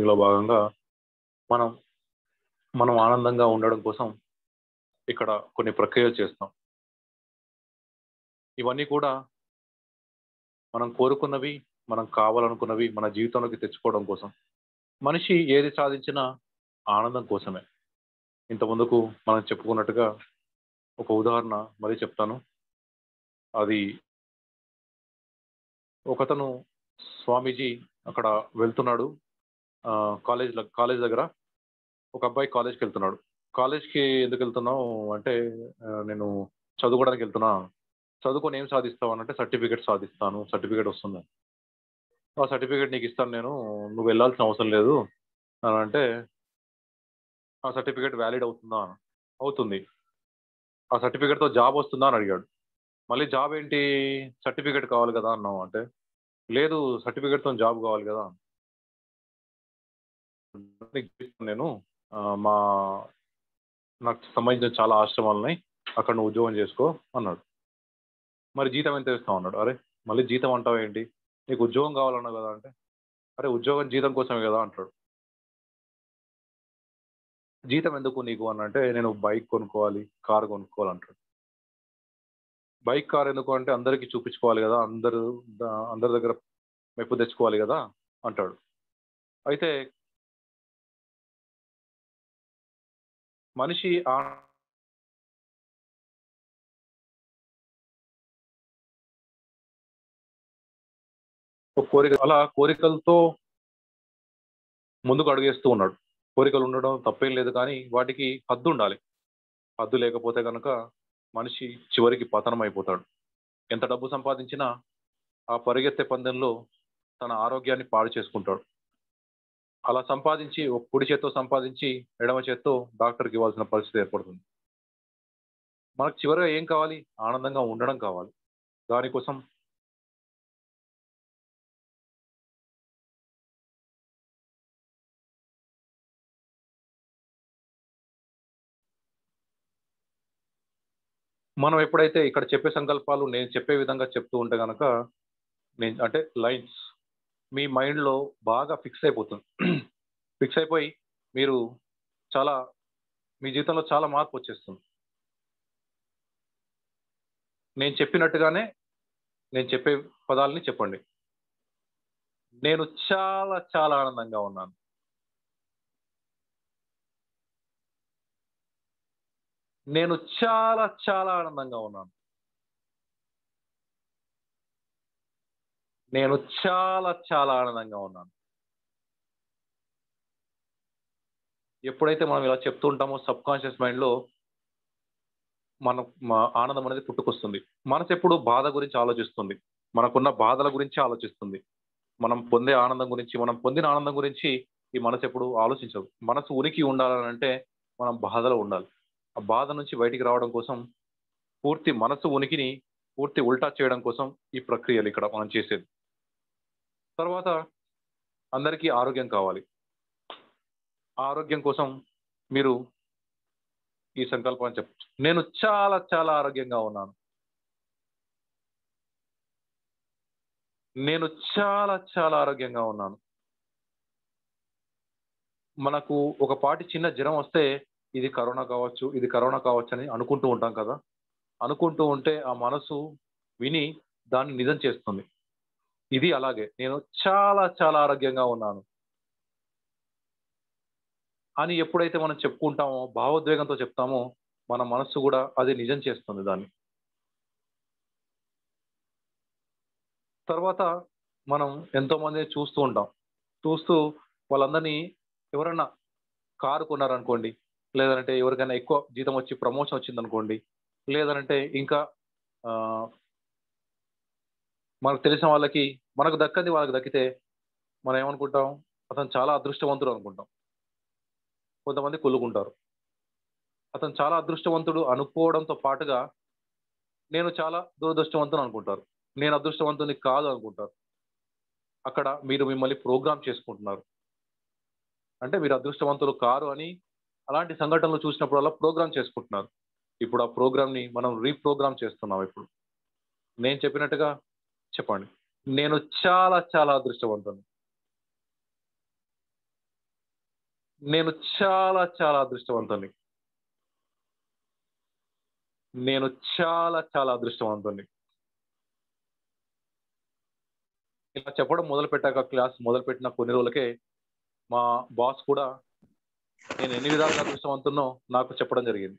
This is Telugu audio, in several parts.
లో భాగంగా మనం మనం ఆనందంగా ఉండడం కోసం ఇక్కడ కొన్ని ప్రక్రియలు చేస్తాం. ఇవన్నీ కూడా మనం కోరుకున్నవి మనం కావాలనుకున్నవి మన జీవితంలోకి తెచ్చుకోవడం కోసం. మనిషి ఏది సాధించినా ఆనందం కోసమే. ఇంత ముందుకు మనం చెప్పుకున్నట్టుగా ఒక ఉదాహరణ మరీ చెప్తాను. అది ఒకతను స్వామీజీ అక్కడ వెళ్తున్నాడు. కాలేజ్ ల- కాలేజ్ దగ్గర ఒక అబ్బాయి కాలేజ్కి వెళ్తున్నాడు. కాలేజ్కి ఎందుకు వెళ్తున్నావు? అంటే నేను చదువుకోవడానికి వెళ్తున్నా. చదువుకొని ఏం సాధిస్తావు అని అంటే సర్టిఫికేట్ సాధిస్తాను. సర్టిఫికేట్ వస్తుంది. ఆ సర్టిఫికేట్ నీకు ఇస్తాను నేను. నువ్వు వెళ్ళాల్సిన అవసరం లేదు. అని అంటే ఆ సర్టిఫికేట్ వ్యాలిడ్ అవుతుందా? అవుతుంది. ఆ సర్టిఫికేట్తో జాబ్ వస్తుందా? అని అడిగాడు. మళ్ళీ జాబ్ ఏంటి? సర్టిఫికేట్ కావాలి కదా? అన్నావు అంటే లేదు సర్టిఫికేట్తో జాబ్ కావాలి కదా? నేను మా నాకు సంబంధించిన చాలా ఆశ్రమాలు ఉన్నాయి. అక్కడ నువ్వు ఉద్యోగం చేసుకో అన్నాడు. మరి జీతం ఎంత ఇస్తావు అన్నాడు. అరే మళ్ళీ జీతం అంటావు ఏంటి? నీకు ఉద్యోగం కావాలన్నావు కదా అంటే అరే ఉద్యోగం జీతం కోసమే కదా అంటాడు. జీతం ఎందుకు నీకు అని అంటే నేను బైక్ కొనుక్కోవాలి కార్ కొనుక్కోవాలి అంటాడు. బైక్ కార్ ఎందుకు అంటే అందరికీ చూపించుకోవాలి కదా అందరు అందరి దగ్గర మెప్పు తెచ్చుకోవాలి కదా అంటాడు. అయితే మనిషి ఆ కోరిక అలా కోరికలతో ముందుకు అడుగేస్తూ ఉన్నాడు. కోరికలు ఉండడం తప్పేం లేదు కానీ వాటికి హద్దు ఉండాలి. హద్దు లేకపోతే కనుక మనిషి చివరికి పతనం అయిపోతాడు ఎంత డబ్బు సంపాదించినా ఆ పరిగెత్తే పందెంలో తన ఆరోగ్యాన్ని పాడు చేసుకుంటాడు. అలా సంపాదించి ఒక కుడి చేత్తో సంపాదించి ఎడమ చేత్తో డాక్టర్కి ఇవ్వాల్సిన పరిస్థితి ఏర్పడుతుంది. మనకు చివరిగా ఏం కావాలి? ఆనందంగా ఉండడం కావాలి. దానికోసం మనం ఎప్పుడైతే ఇక్కడ చెప్పే సంకల్పాలు నేను చెప్పే విధంగా చెప్తూ ఉంటే కనుక నేను అంటే లైన్స్ మీ మైండ్లో బాగా ఫిక్స్ అయిపోతుంది. ఫిక్స్ అయిపోయి మీరు చాలా మీ జీవితంలో చాలా మార్పు వచ్చేస్తుంది. నేను చెప్పినట్టుగానే నేను చెప్పే పదాలని చెప్పండి. నేను చాలా చాలా ఆనందంగా ఉన్నాను. నేను చాలా చాలా ఆనందంగా ఉన్నాను. నేను చాలా చాలా ఆనందంగా ఉన్నాను. ఎప్పుడైతే మనం ఇలా చెప్తూ ఉంటామో సబ్ కాన్షియస్ మైండ్లో మన ఆనందం అనేది పుట్టుకొస్తుంది. మనసు ఎప్పుడు బాధ గురించి ఆలోచిస్తుంది. మనకున్న బాధల గురించి ఆలోచిస్తుంది. మనం పొందే ఆనందం గురించి మనం పొందిన ఆనందం గురించి ఈ మనసు ఎప్పుడు ఆలోచించదు. మనసు ఉనికి ఉండాలని అంటే మనం బాధలో ఉండాలి. ఆ బాధ నుంచి బయటికి రావడం కోసం పూర్తి మనసు ఉనికిని పూర్తి ఉల్టా చేయడం కోసం ఈ ప్రక్రియలు ఇక్కడ మనం చేసేది. తర్వాత అందరికీ ఆరోగ్యం కావాలి. ఆరోగ్యం కోసం మీరు ఈ సంకల్పాన్ని చెప్పచ్చు. నేను చాలా చాలా ఆరోగ్యంగా ఉన్నాను. నేను చాలా చాలా ఆరోగ్యంగా ఉన్నాను. మనకు ఒక పాటి చిన్న జ్వరం వస్తే ఇది కరోనా కావచ్చు ఇది కరోనా కావచ్చు అని అనుకుంటూ ఉంటాం కదా. అనుకుంటూ ఉంటే ఆ మనసు విని దాన్ని నిజం చేస్తుంది. ఇది అలాగే. నేను చాలా చాలా ఆరోగ్యంగా ఉన్నాను. అని ఎప్పుడైతే మనం చెప్పుకుంటామో భావోద్వేగంతో చెప్తామో మన మనస్సు కూడా అది నిజం చేస్తుంది దాన్ని. తర్వాత మనం ఎంతో మందిని చూస్తూ ఉంటాం. చూస్తూ వాళ్ళందరినీ ఎవరైనా కారు కొన్నారనుకోండి లేదంటే ఎవరికైనా ఎక్కువ జీతం వచ్చి ప్రమోషన్ వచ్చిందనుకోండి లేదంటే ఇంకా ఆ, మనకు తెలిసిన వాళ్ళకి మనకు దక్కంది వాళ్ళకి దక్కితే మనం ఏమనుకుంటాం? అతను చాలా అదృష్టవంతుడు అనుకుంటాం. కొంతమంది కొల్లుకుంటారు అతను చాలా అదృష్టవంతుడు అనుకోవడంతో పాటుగా నేను చాలా దురదృష్టవంతుని అనుకుంటారు. నేను అదృష్టవంతుని కాదు అనుకుంటారు. అక్కడ మీరు మిమ్మల్ని ప్రోగ్రామ్ చేసుకుంటున్నారు. అంటే మీరు అదృష్టవంతులు కారు అని అలాంటి సంఘటనలు చూసినప్పుడల్లా ప్రోగ్రామ్ చేసుకుంటున్నారు. ఇప్పుడు ఆ ప్రోగ్రామ్ని మనం రీప్రోగ్రామ్ చేస్తున్నాం ఇప్పుడు. నేను చెప్పినట్టుగా చెప్పండి. నేను చాలా చాలా అదృష్టవంతుని నేను చాలా చాలా అదృష్టవంతుని నేను చాలా చాలా అదృష్టవంతుని ఇలా చెప్పడం మొదలు పెట్టాక క్లాస్ మొదలు పెట్టిన కొన్ని రోజులకే మా బాస్ కూడా నేను ఎన్ని విధాలుగా అదృష్టవంతున్నో నాకు చెప్పడం జరిగింది.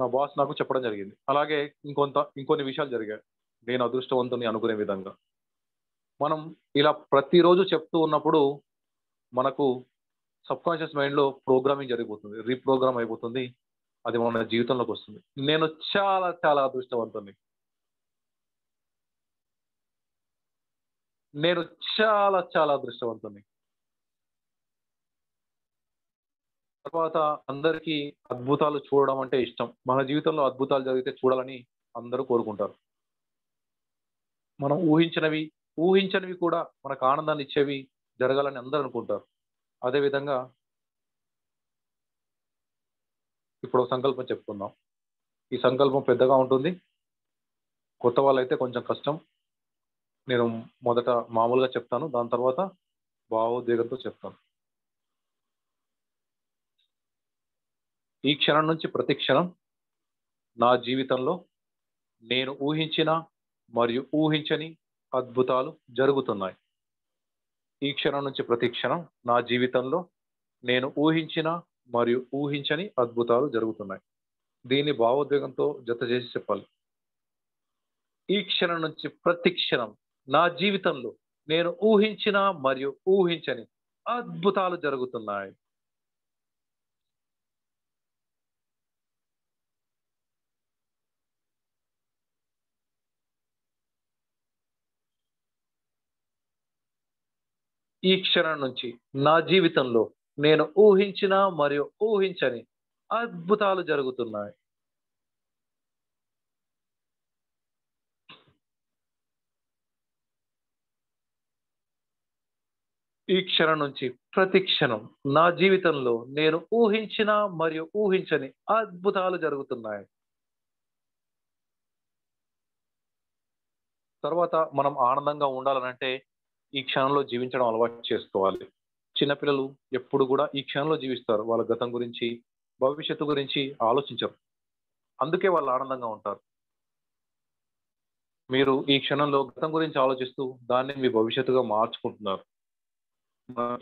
నా బాస్ నాకు చెప్పడం జరిగింది. అలాగే ఇంకొంత ఇంకొన్ని విషయాలు జరిగాయి. నేను అదృష్టవంతుని అనుకునే విధంగా. మనం ఇలా ప్రతిరోజు చెప్తూ ఉన్నప్పుడు మనకు సబ్కాన్షియస్ మైండ్లో ప్రోగ్రామింగ్ జరిగిపోతుంది. రీప్రోగ్రామ్ అయిపోతుంది. అది మన జీవితంలోకి వస్తుంది. నేను చాలా చాలా అదృష్టవంతుని నేను చాలా చాలా అదృష్టవంతుని తర్వాత అందరికీ అద్భుతాలు చూడడం అంటే ఇష్టం. మన జీవితంలో అద్భుతాలు జరిగితే చూడాలని అందరూ కోరుకుంటారు. మనం ఊహించినవి ఊహించనివి కూడా మనకు ఆనందాన్ని ఇచ్చేవి జరగాలని అందరూ అనుకుంటారు. అదేవిధంగా ఇప్పుడు ఒక సంకల్పం చెప్పుకుందాం. ఈ సంకల్పం పెద్దగా ఉంటుంది. కొత్త వాళ్ళైతే కొంచెం కష్టం. నేను మొదట మామూలుగా చెప్తాను. దాని తర్వాత భావోద్వేగంతో చెప్తాను. ఈ క్షణం నుంచి ప్రతి క్షణం నా జీవితంలో నేను ఊహించిన మరియు ఊహించని అద్భుతాలు జరుగుతున్నాయి. ఈ క్షణం నుంచి ప్రతి క్షణం నా జీవితంలో నేను ఊహించిన మరియు ఊహించని అద్భుతాలు జరుగుతున్నాయి. దీన్ని భావోద్వేగంతో జత చేసి చెప్పాలి. ఈ క్షణం నుంచి ప్రతి క్షణం నా జీవితంలో నేను ఊహించిన మరియు ఊహించని అద్భుతాలు జరుగుతున్నాయి. ఈ క్షణం నుంచి నా జీవితంలో నేను ఊహించిన మరియు ఊహించని అద్భుతాలు జరుగుతున్నాయి. ఈ క్షణం నుంచి ప్రతి క్షణం నా జీవితంలో నేను ఊహించిన మరియు ఊహించని అద్భుతాలు జరుగుతున్నాయి. తర్వాత మనం ఆనందంగా ఉండాలనంటే ఈ క్షణంలో జీవించడం అలవాటు చేసుకోవాలి. చిన్నపిల్లలు ఎప్పుడు కూడా ఈ క్షణంలో జీవిస్తారు. వాళ్ళ గతం గురించి భవిష్యత్తు గురించి ఆలోచించరు. అందుకే వాళ్ళు ఆనందంగా ఉంటారు. మీరు ఈ క్షణంలో గతం గురించి ఆలోచిస్తూ దాన్ని మీ భవిష్యత్తుగా మార్చుకుంటున్నారు.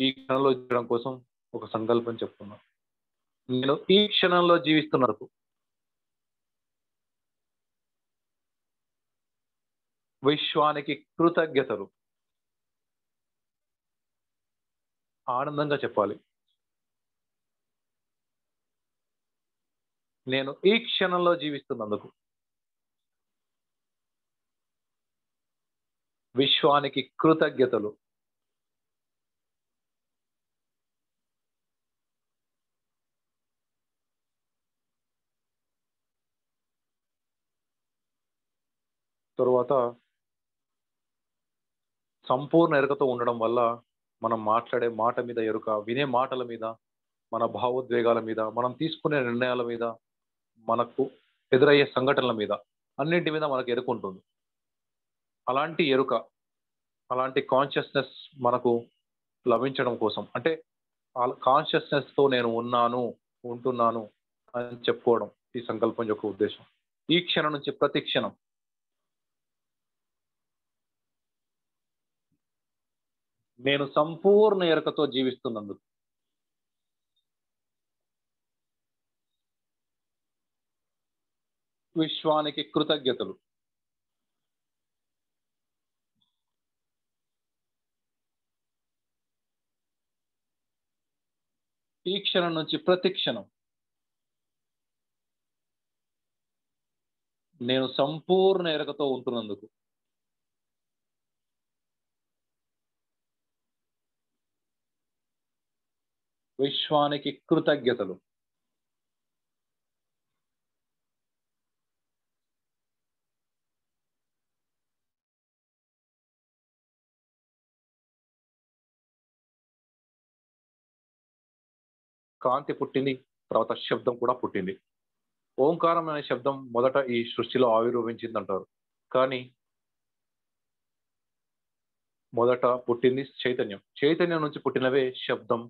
ఈ క్షణంలో జీవించడం కోసం ఒక సంకల్పం చెప్తున్నా. నేను ఈ క్షణంలో జీవిస్తున్నారు విశ్వానికి కృతజ్ఞతలు. ఆనందంగా చెప్పాలి. నేను ఈ క్షణంలో జీవిస్తున్నందుకు విశ్వానికి కృతజ్ఞతలు. తరువాత సంపూర్ణ ఎరుకతో ఉండడం వల్ల మనం మాట్లాడే మాట మీద ఎరుక వినే మాటల మీద మన భావోద్వేగాల మీద మనం తీసుకునే నిర్ణయాల మీద మనకు ఎదురయ్యే సంఘటనల మీద అన్నింటి మీద మనకు ఎరుక ఉంటుంది. అలాంటి ఎరుక అలాంటి కాన్షియస్నెస్ మనకు లభించడం కోసం అంటే కాన్షియస్నెస్తో నేను ఉన్నాను ఉంటున్నాను అని చెప్పుకోవడం ఈ సంకల్పం యొక్క ఉద్దేశం. ఈ క్షణం నుంచి ప్రతి క్షణం నేను సంపూర్ణ ఎరకతో జీవిస్తున్నందుకు. విశ్వానికి కృతజ్ఞతలు. ఈ క్షణం నుంచి ప్రతి క్షణం నేను సంపూర్ణ ఎరకతో ఉంటున్నందుకు. విశ్వానికి కృతజ్ఞతలు. కాంతి పుట్టింది తర్వాత శబ్దం కూడా పుట్టింది. ఓంకారం అనే శబ్దం మొదట ఈ సృష్టిలో ఆవిర్భవించింది అంటారు కానీ మొదట పుట్టింది చైతన్యం. చైతన్యం నుంచి పుట్టినవే శబ్దం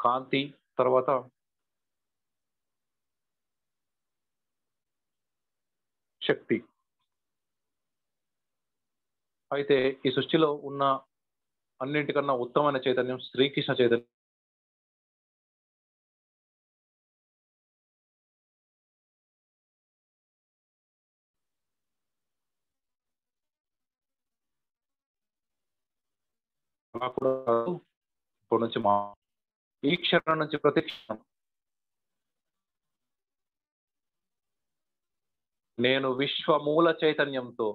కాంతి తర్వాత శక్తి. అయితే ఈ సృష్టిలో ఉన్న అన్నింటికన్నా ఉత్తమమైన చైతన్యం శ్రీకృష్ణ చైతన్యం. కూడా ఇప్పటి నుంచి మా ఈ క్షణం నుంచి ప్రతి క్షణం నేను విశ్వమూల చైతన్యంతో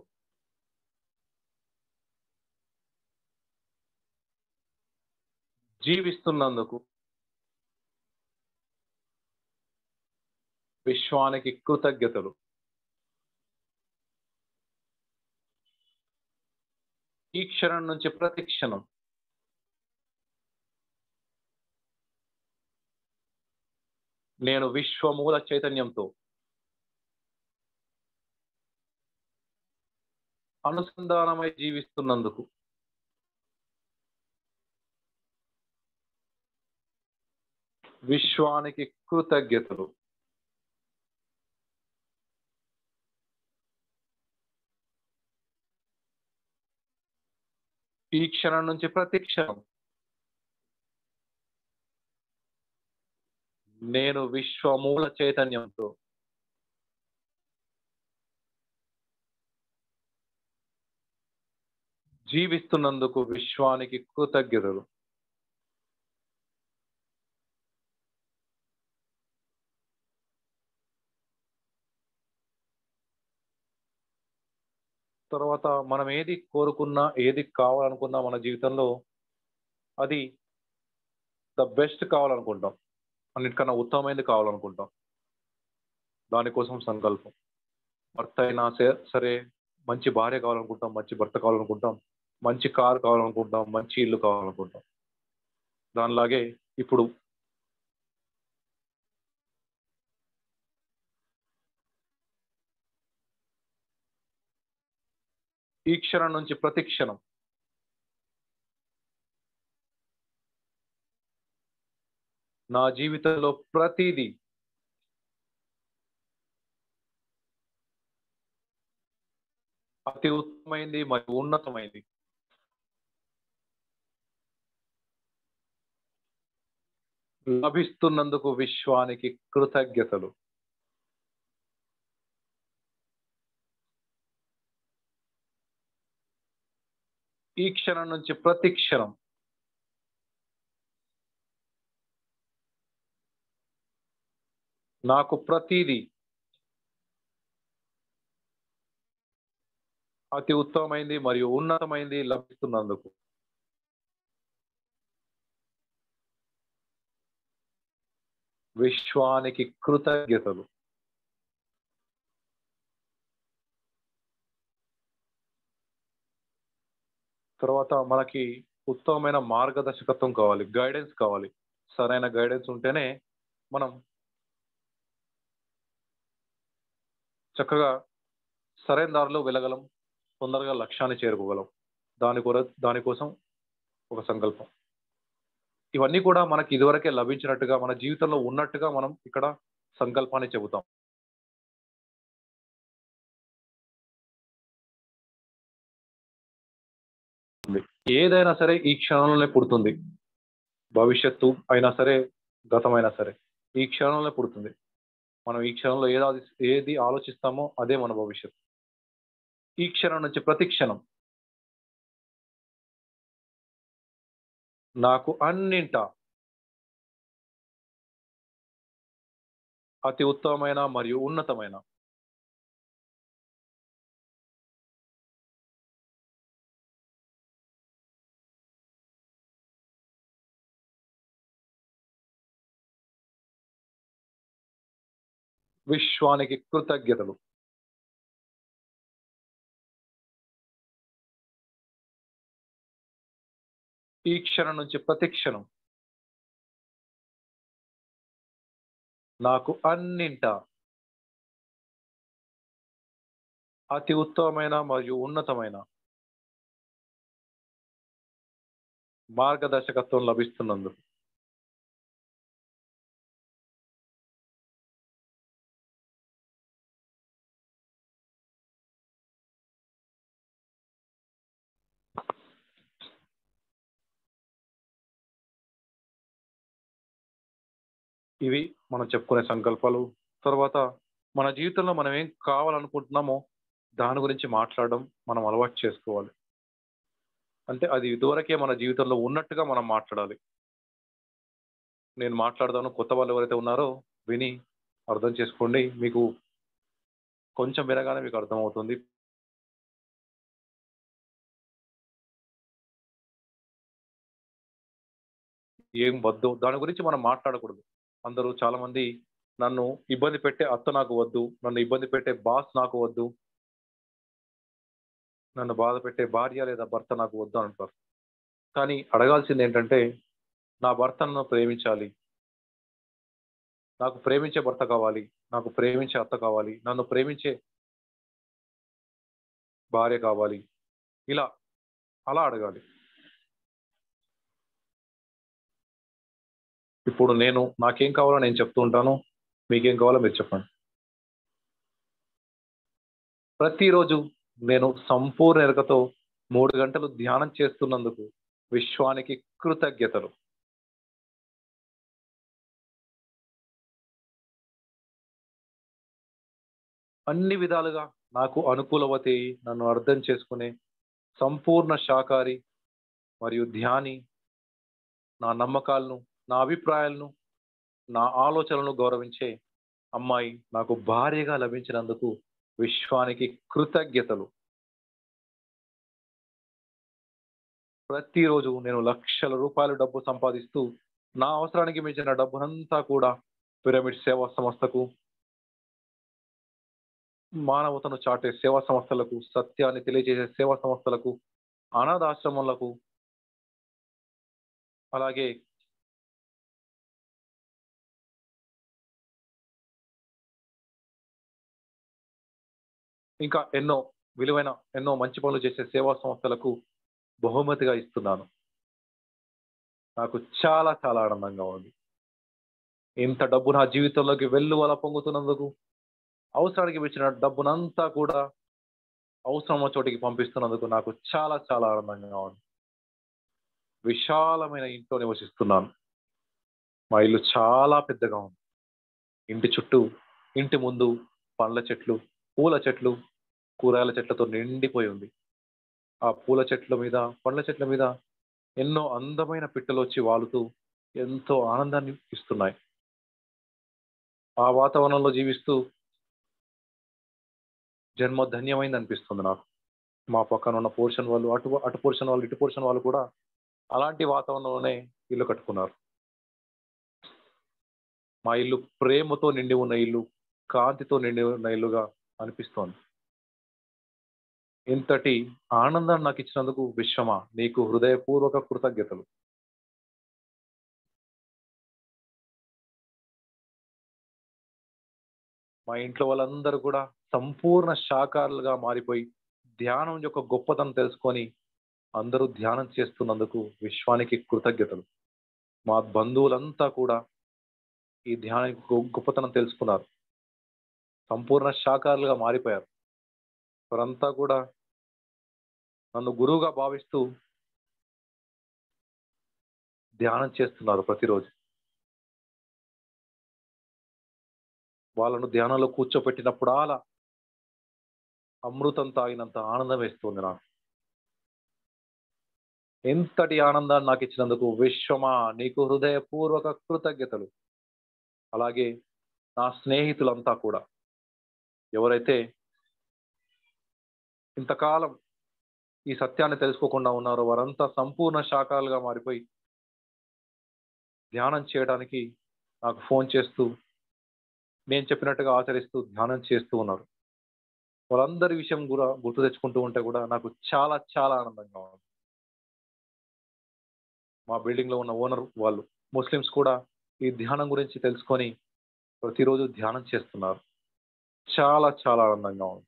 జీవిస్తున్నందుకు విశ్వానికి కృతజ్ఞతలు. ఈ క్షణం నుంచి ప్రతి క్షణం నేను విశ్వమూల చైతన్యంతో. అనుసంధానమై జీవిస్తున్నందుకు. విశ్వానికి కృతజ్ఞతలు. ఈ క్షణం నుంచి ప్రతి క్షణం నేను విశ్వమూల చైతన్యంతో. జీవిస్తున్నందుకు విశ్వానికి కృతజ్ఞతలు. తర్వాత మనం ఏది కోరుకున్నా ఏది కావాలనుకున్నా మన జీవితంలో అది ద బెస్ట్ కావాలనుకుంటాం. అన్నిటికన్నా ఉత్తమమైనది కావాలనుకుంటాం. దానికోసం సంకల్పం. భర్త అయినా సరే మంచి భార్య కావాలనుకుంటాం మంచి భర్త కావాలనుకుంటాం మంచి కారు కావాలనుకుంటాం మంచి ఇల్లు కావాలనుకుంటాం. దానిలాగే ఇప్పుడు ఈ క్షణం నుంచి ప్రతి క్షణం నా జీవితంలో ప్రతిదీ అతి ఉత్తమైంది మరియు ఉన్నతమైంది. లభిస్తున్నందుకు విశ్వానికి కృతజ్ఞతలు. ఈ క్షణం నుంచి ప్రతి క్షణం నాకు ప్రతిదీ అతి ఉత్తమమైంది మరియు ఉన్నతమైంది లభిస్తున్నందుకు. విశ్వానికి కృతజ్ఞతలు. తర్వాత మనకి ఉత్తమమైన మార్గదర్శకత్వం కావాలి గైడెన్స్ కావాలి. సరైన గైడెన్స్ ఉంటేనే మనం చక్కగా సరైన దారిలో వెళ్ళగలం తొందరగా లక్ష్యాన్ని చేరుకోగలం. దాని కొర దానికోసం ఒక సంకల్పం. ఇవన్నీ కూడా మనకి ఇదివరకే లభించినట్టుగా మన జీవితంలో ఉన్నట్టుగా మనం ఇక్కడ సంకల్పాన్ని చెబుతాం. ఏదైనా సరే ఈ క్షణంలోనే పుడుతుంది. భవిష్యత్తు అయినా సరే గతమైనా సరే ఈ క్షణంలోనే పుడుతుంది. మనం ఈ క్షణంలో ఏది ఏది ఆలోచిస్తామో అదే మన భవిష్యత్తు ఈ క్షణం నుంచి ప్రతి క్షణం. నాకు అన్నింట అతి ఉత్తమమైన మరియు ఉన్నతమైన విశ్వానికి కృతజ్ఞతలు. ఈ క్షణం నుంచి ప్రతి క్షణం నాకు అన్నింట అతి ఉత్తమమైన మరియు ఉన్నతమైన మార్గదర్శకత్వం లభిస్తున్నందుకు. ఇవి మనం చెప్పుకునే సంకల్పాలు. తర్వాత మన జీవితంలో మనం ఏం కావాలనుకుంటున్నామో దాని గురించి మాట్లాడడం మనం అలవాటు చేసుకోవాలి. అంటే అది ఇదివరకే మన జీవితంలో ఉన్నట్టుగా మనం మాట్లాడాలి. నేను మాట్లాడదాను కొత్త వాళ్ళు ఎవరైతే ఉన్నారో విని అర్థం చేసుకోండి. మీకు కొంచెం వినగానే మీకు అర్థమవుతుంది. ఏం వద్దు దాని గురించి మనం మాట్లాడకూడదు. అందరూ చాలా మంది నన్ను ఇబ్బంది పెట్టే అత్త నాకు వద్దు నన్ను ఇబ్బంది పెట్టే బాస్ నాకు వద్దు నన్ను బాధ పెట్టే భార్య లేదా భర్త నాకు వద్దు అంటారు. కానీ అడగాల్సింది ఏంటంటే నా భర్తను ప్రేమించాలి. నాకు ప్రేమించే భర్త కావాలి నాకు ప్రేమించే అత్త కావాలి నన్ను ప్రేమించే భార్య కావాలి. ఇలా అలా అడగాలి. ఇప్పుడు నేను నాకేం కావాలో నేను చెప్తూ ఉంటాను. మీకేం కావాలో మీరు చెప్పండి. ప్రతిరోజు నేను సంపూర్ణ ఎరకతో మూడు గంటలు ధ్యానం చేస్తున్నందుకు విశ్వానికి కృతజ్ఞతలు. అన్ని విధాలుగా నాకు అనుకూలవతి నన్ను అర్థం చేసుకునే సంపూర్ణ శాకారి మరియు ధ్యాని నా నమ్మకాలను నా అభిప్రాయాలను నా ఆలోచనలను గౌరవించే అమ్మాయి నాకు భార్యగా లభించినందుకు విశ్వానికి కృతజ్ఞతలు. ప్రతిరోజు నేను లక్షల రూపాయల డబ్బు సంపాదిస్తూ నా అవసరానికి మించిన డబ్బునంతా కూడా పిరమిడ్ సేవా సంస్థకు మానవతను చాటే సేవా సంస్థలకు సత్యాన్ని తెలియజేసే సేవా సంస్థలకు అనాథాశ్రమాలకు అలాగే ఇంకా ఎన్నో విలువైన ఎన్నో మంచి పనులు చేసే సేవా సంస్థలకు బహుమతిగా ఇస్తున్నాను. నాకు చాలా చాలా ఆనందంగా ఉంది. ఇంత డబ్బు నా జీవితంలోకి వెల్లువల పొంగుతున్నందుకు అవసరానికి ఇచ్చిన డబ్బునంతా కూడా అవసరం చోటికి పంపిస్తున్నందుకు నాకు చాలా చాలా ఆనందంగా ఉంది. విశాలమైన ఇంట్లో నివసిస్తున్నాను. మా ఇల్లు చాలా పెద్దగా ఉంది. ఇంటి చుట్టూ ఇంటి ముందు పండ్ల చెట్లు పూల చెట్లు కూరగాయల చెట్లతో నిండిపోయి ఉంది. ఆ పూల చెట్ల మీద పండ్ల చెట్ల మీద ఎన్నో అందమైన పిట్టలు వచ్చి వాలుతూ ఎంతో ఆనందాన్ని ఇస్తున్నాయి. ఆ వాతావరణంలో జీవిస్తూ జన్మ ధన్యమైంది అనిపిస్తుంది నాకు. మా పక్కన ఉన్న పోర్షన్ వాళ్ళు అటు అటు పోర్షన్ వాళ్ళు ఇటు పోర్షన్ వాళ్ళు కూడా అలాంటి వాతావరణంలోనే ఇల్లు కట్టుకున్నారు. మా ఇల్లు ప్రేమతో నిండి ఉన్న ఇల్లు కాంతితో నిండి ఉన్న ఇల్లుగా అనిపిస్తోంది. ఇంతటి ఆనందాన్ని నాకు ఇచ్చినందుకు విశ్వమ? నీకు హృదయపూర్వక కృతజ్ఞతలు. మా ఇంట్లో వాళ్ళందరూ కూడా సంపూర్ణ శాకారులుగా మారిపోయి ధ్యానం యొక్క గొప్పతనం తెలుసుకొని అందరూ ధ్యానం చేస్తున్నందుకు విశ్వానికి కృతజ్ఞతలు. మా బంధువులంతా కూడా ఈ ధ్యానానికి గొప్పతనం తెలుసుకున్నారు. సంపూర్ణ శాకారులుగా మారిపోయారు. వారంతా కూడా నన్ను గురువుగా భావిస్తూ ధ్యానం చేస్తున్నారు ప్రతిరోజు. వాళ్ళను ధ్యానంలో కూర్చోపెట్టినప్పుడు అలా అమృతం తాగినంత ఆనందం వేస్తుంది నాకు. ఎంతటి ఆనందాన్ని నాకు ఇచ్చినందుకు విశ్వమా నీకు హృదయపూర్వక కృతజ్ఞతలు. అలాగే నా స్నేహితులంతా కూడా. ఎవరైతే ఇంతకాలం ఈ సత్యాన్ని తెలుసుకోకుండా ఉన్నారో. వారంతా సంపూర్ణ శాఖలుగా మారిపోయి ధ్యానం చేయడానికి నాకు ఫోన్ చేస్తూ నేను చెప్పినట్టుగా ఆచరిస్తూ ధ్యానం చేస్తూ ఉన్నారు. వాళ్ళందరి విషయం కూడా గుర్తు తెచ్చుకుంటూ ఉంటే కూడా నాకు చాలా చాలా ఆనందంగా ఉంది. మా బిల్డింగ్లో ఉన్న ఓనర్ వాళ్ళు ముస్లిమ్స్ కూడా ఈ ధ్యానం గురించి తెలుసుకొని ప్రతిరోజు ధ్యానం చేస్తున్నారు. చాలా చాలా ఆనందంగా ఉంది.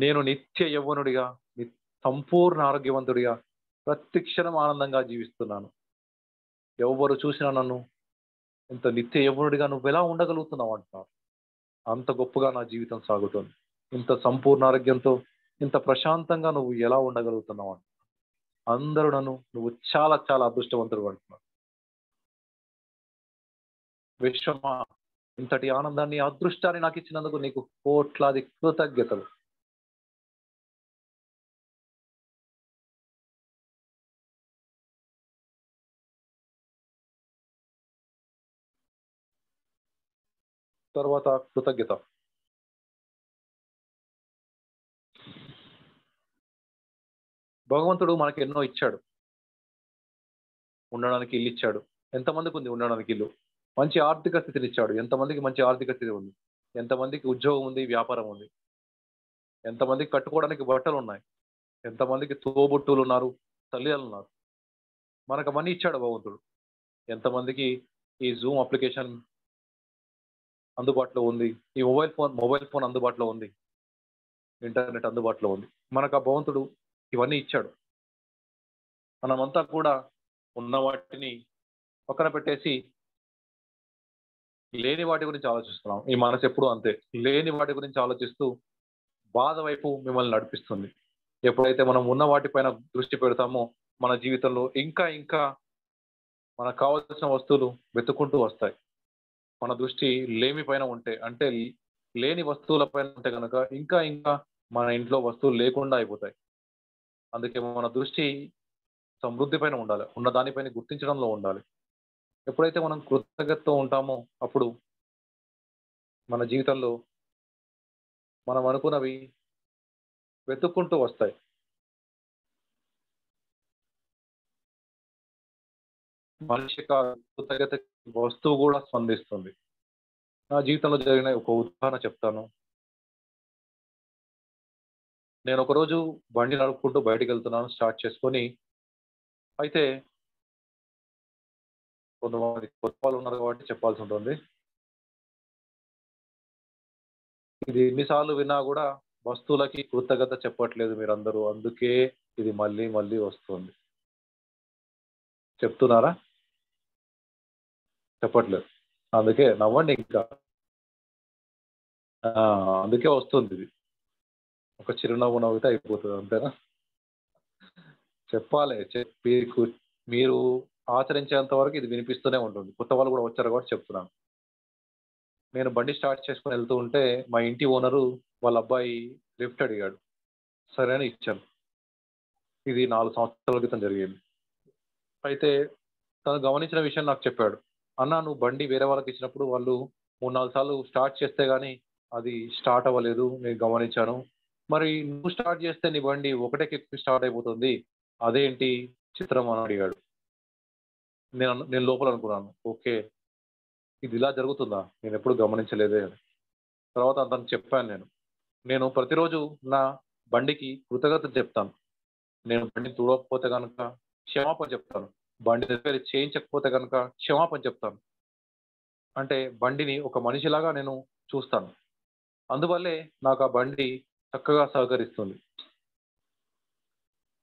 నేను నిత్య యవ్వనుడిగా ని- సంపూర్ణ ఆరోగ్యవంతుడిగా ప్రతిక్షణం ఆనందంగా జీవిస్తున్నాను. ఎవరు చూసినా నన్ను ఇంత నిత్య యవ్వనుడిగా నువ్వు ఎలా ఉండగలుగుతున్నావు అంటున్నారు. అంత గొప్పగా నా జీవితం సాగుతుంది. ఇంత సంపూర్ణ ఆరోగ్యంతో ఇంత ప్రశాంతంగా నువ్వు ఎలా ఉండగలుగుతున్నావు అంటున్నారు. అందరూ నన్ను నువ్వు చాలా చాలా అదృష్టవంతుడు అంటున్నారు. విశ్వమా ఇంతటి ఆనందాన్ని అదృష్టాన్ని నాకు ఇచ్చినందుకు నీకు కోట్లాది కృతజ్ఞతలు. తర్వాత కృతజ్ఞత. భగవంతుడు మనకి ఎన్నో ఇచ్చాడు. ఉండడానికి ఇల్లు ఇచ్చాడు. ఎంతమందికి ఉంది ఉండడానికి ఇల్లు? మంచి ఆర్థిక స్థితిని ఇచ్చాడు. ఎంతమందికి మంచి ఆర్థిక స్థితి ఉంది? ఎంతమందికి ఉద్యోగం ఉంది? వ్యాపారం ఉంది? ఎంతమందికి కట్టుకోవడానికి బట్టలు ఉన్నాయి? ఎంతమందికి తోబుట్టులు ఉన్నారు? తల్లిదండ్రులు ఉన్నారు? మనకు మనీ ఇచ్చాడు భగవంతుడు. ఎంతమందికి ఈ జూమ్ అప్లికేషన్ అందుబాటులో ఉంది. ఈ మొబైల్ ఫోన్ మొబైల్ ఫోన్ అందుబాటులో ఉంది. ఇంటర్నెట్ అందుబాటులో ఉంది. మనకు ఆ భగవంతుడు ఇవన్నీ ఇచ్చాడు. మనమంతా కూడా ఉన్న వాటిని పక్కన పెట్టేసి లేని వాటి గురించి ఆలోచిస్తున్నాం. ఈ మనసు ఎప్పుడు అంతే. లేని వాటి గురించి ఆలోచిస్తూ బాధ వైపు మిమ్మల్ని నడిపిస్తుంది. ఎప్పుడైతే మనం ఉన్న వాటిపైన దృష్టి పెడతామో మన జీవితంలో ఇంకా ఇంకా మనకు కావాల్సిన వస్తువులు వెతుక్కుంటూ వస్తాయి. మన దృష్టి లేమి పైన ఉంటే అంటే లేని వస్తువుల పైన ఉంటే కనుక ఇంకా ఇంకా మన ఇంట్లో వస్తువులు లేకుండా అయిపోతాయి. అందుకే మన దృష్టి సమృద్ధి పైన ఉండాలి. ఉన్న దానిపైన గుర్తించడంలో ఉండాలి. ఎప్పుడైతే మనం కృతజ్ఞతతో ఉంటామో అప్పుడు మన జీవితంలో మనం అనుకున్నవి వెతుక్కుంటూ వస్తాయి. మనిషి కృతజ్ఞత వస్తువు కూడా స్పందిస్తుంది. నా జీవితంలో జరిగిన ఒక ఉదాహరణ చెప్తాను. నేను ఒకరోజు బండి నడుపుకుంటూ బయటికి వెళ్తున్నాను స్టార్ట్ చేసుకొని అయితే కొంతమంది కొత్త వాళ్ళు ఉన్నారు కాబట్టి చెప్పాల్సి ఉంటుంది. ఇది ఎన్నిసార్లు విన్నా కూడా వస్తువులకి కృతజ్ఞత చెప్పట్లేదు మీరందరూ అందుకే ఇది మళ్ళీ మళ్ళీ వస్తుంది. చెప్తున్నారా? చెప్పట్లేదు అందుకే నవ్వండి ఇంకా. అందుకే వస్తుంది ఇది. ఒక చిరునవ్వు నవ్వితే అయిపోతుంది అంతేనా? చెప్పాలి చెప్పి మీరు ఆచరించేంత వరకు ఇది వినిపిస్తూనే ఉంటుంది. కొత్త వాళ్ళు కూడా వచ్చారు కాబట్టి చెప్తున్నాను. నేను బండి స్టార్ట్ చేసుకుని వెళ్తూ ఉంటే మా ఇంటి ఓనరు వాళ్ళ అబ్బాయి లిఫ్ట్ అడిగాడు. సరే అని ఇచ్చాను. ఇది నాలుగు సంవత్సరాల క్రితం జరిగింది. అయితే తను గమనించిన విషయం నాకు చెప్పాడు. అన్న నువ్వు బండి వేరే వాళ్ళకి ఇచ్చినప్పుడు వాళ్ళు మూడు నాలుగు సార్లు స్టార్ట్ చేస్తే కానీ అది స్టార్ట్ అవ్వలేదు నేను గమనించాను. మరి నువ్వు స్టార్ట్ చేస్తే నీ బండి ఒకటే కిక్ స్టార్ట్ అయిపోతుంది. అదేంటి? చిత్రం అని అడిగాడు. నేను నేను లోపల అనుకున్నాను. ఓకే ఇది ఇలా జరుగుతుందా? నేను ఎప్పుడు గమనించలేదే అని. తర్వాత అతను చెప్పాను నేను. నేను ప్రతిరోజు నా బండికి కృతజ్ఞత చెప్తాను. నేను బండిని తూడకపోతే కనుక క్షమాపణ చెప్తాను. బండి రిపేర్ చేయించకపోతే కనుక క్షమాపణ చెప్తాను. అంటే బండిని ఒక మనిషిలాగా నేను చూస్తాను. అందువల్లే నాకు ఆ బండి చక్కగా సహకరిస్తుంది.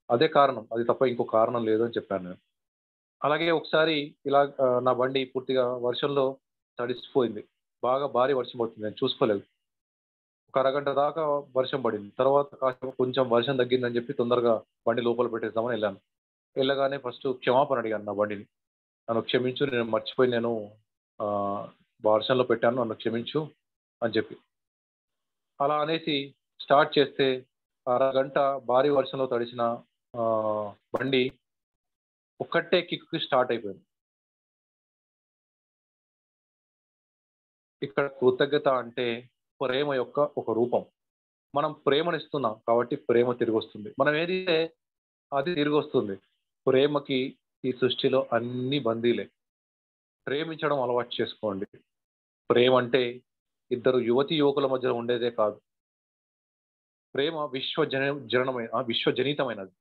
అదే కారణం. అది తప్ప ఇంకో కారణం లేదు అని చెప్పాను నేను. అలాగే ఒకసారి ఇలా నా బండి పూర్తిగా వర్షంలో తడిసిపోయింది. బాగా భారీ వర్షం పడుతుంది. నేను చూసుకోలేదు. ఒక అరగంట దాకా వర్షం పడింది. తర్వాత కాస్త కొంచెం వర్షం తగ్గిందని చెప్పి తొందరగా బండి లోపల పెట్టేద్దామని వెళ్ళాను. వెళ్ళగానే ఫస్ట్ క్షమాపణ అడిగాను నా బండిని. నన్ను క్షమించు నేను మర్చిపోయి నేను బార్షన్లో పెట్టాను నన్ను క్షమించు అని చెప్పి. అలా అనేసి స్టార్ట్ చేస్తే అరగంట భారీ వర్షంలో తడిచిన బండి ఒక్కటే కిక్ స్టార్ట్ అయిపోయింది. ఇక్కడ కృతజ్ఞత అంటే ప్రేమ యొక్క ఒక రూపం. మనం ప్రేమనిస్తున్నాం కాబట్టి ప్రేమ తిరిగి వస్తుంది. మనం ఏదైతే అది తిరిగి వస్తుంది ప్రేమకి ఈ సృష్టిలో అన్ని బందీలే. ప్రేమించడం అలవాటు చేసుకోండి. ప్రేమ అంటే ఇద్దరు యువతి యువకుల మధ్య ఉండేదే కాదు. ప్రేమ విశ్వజన జనమైన ఆ, విశ్వజనితమైనది.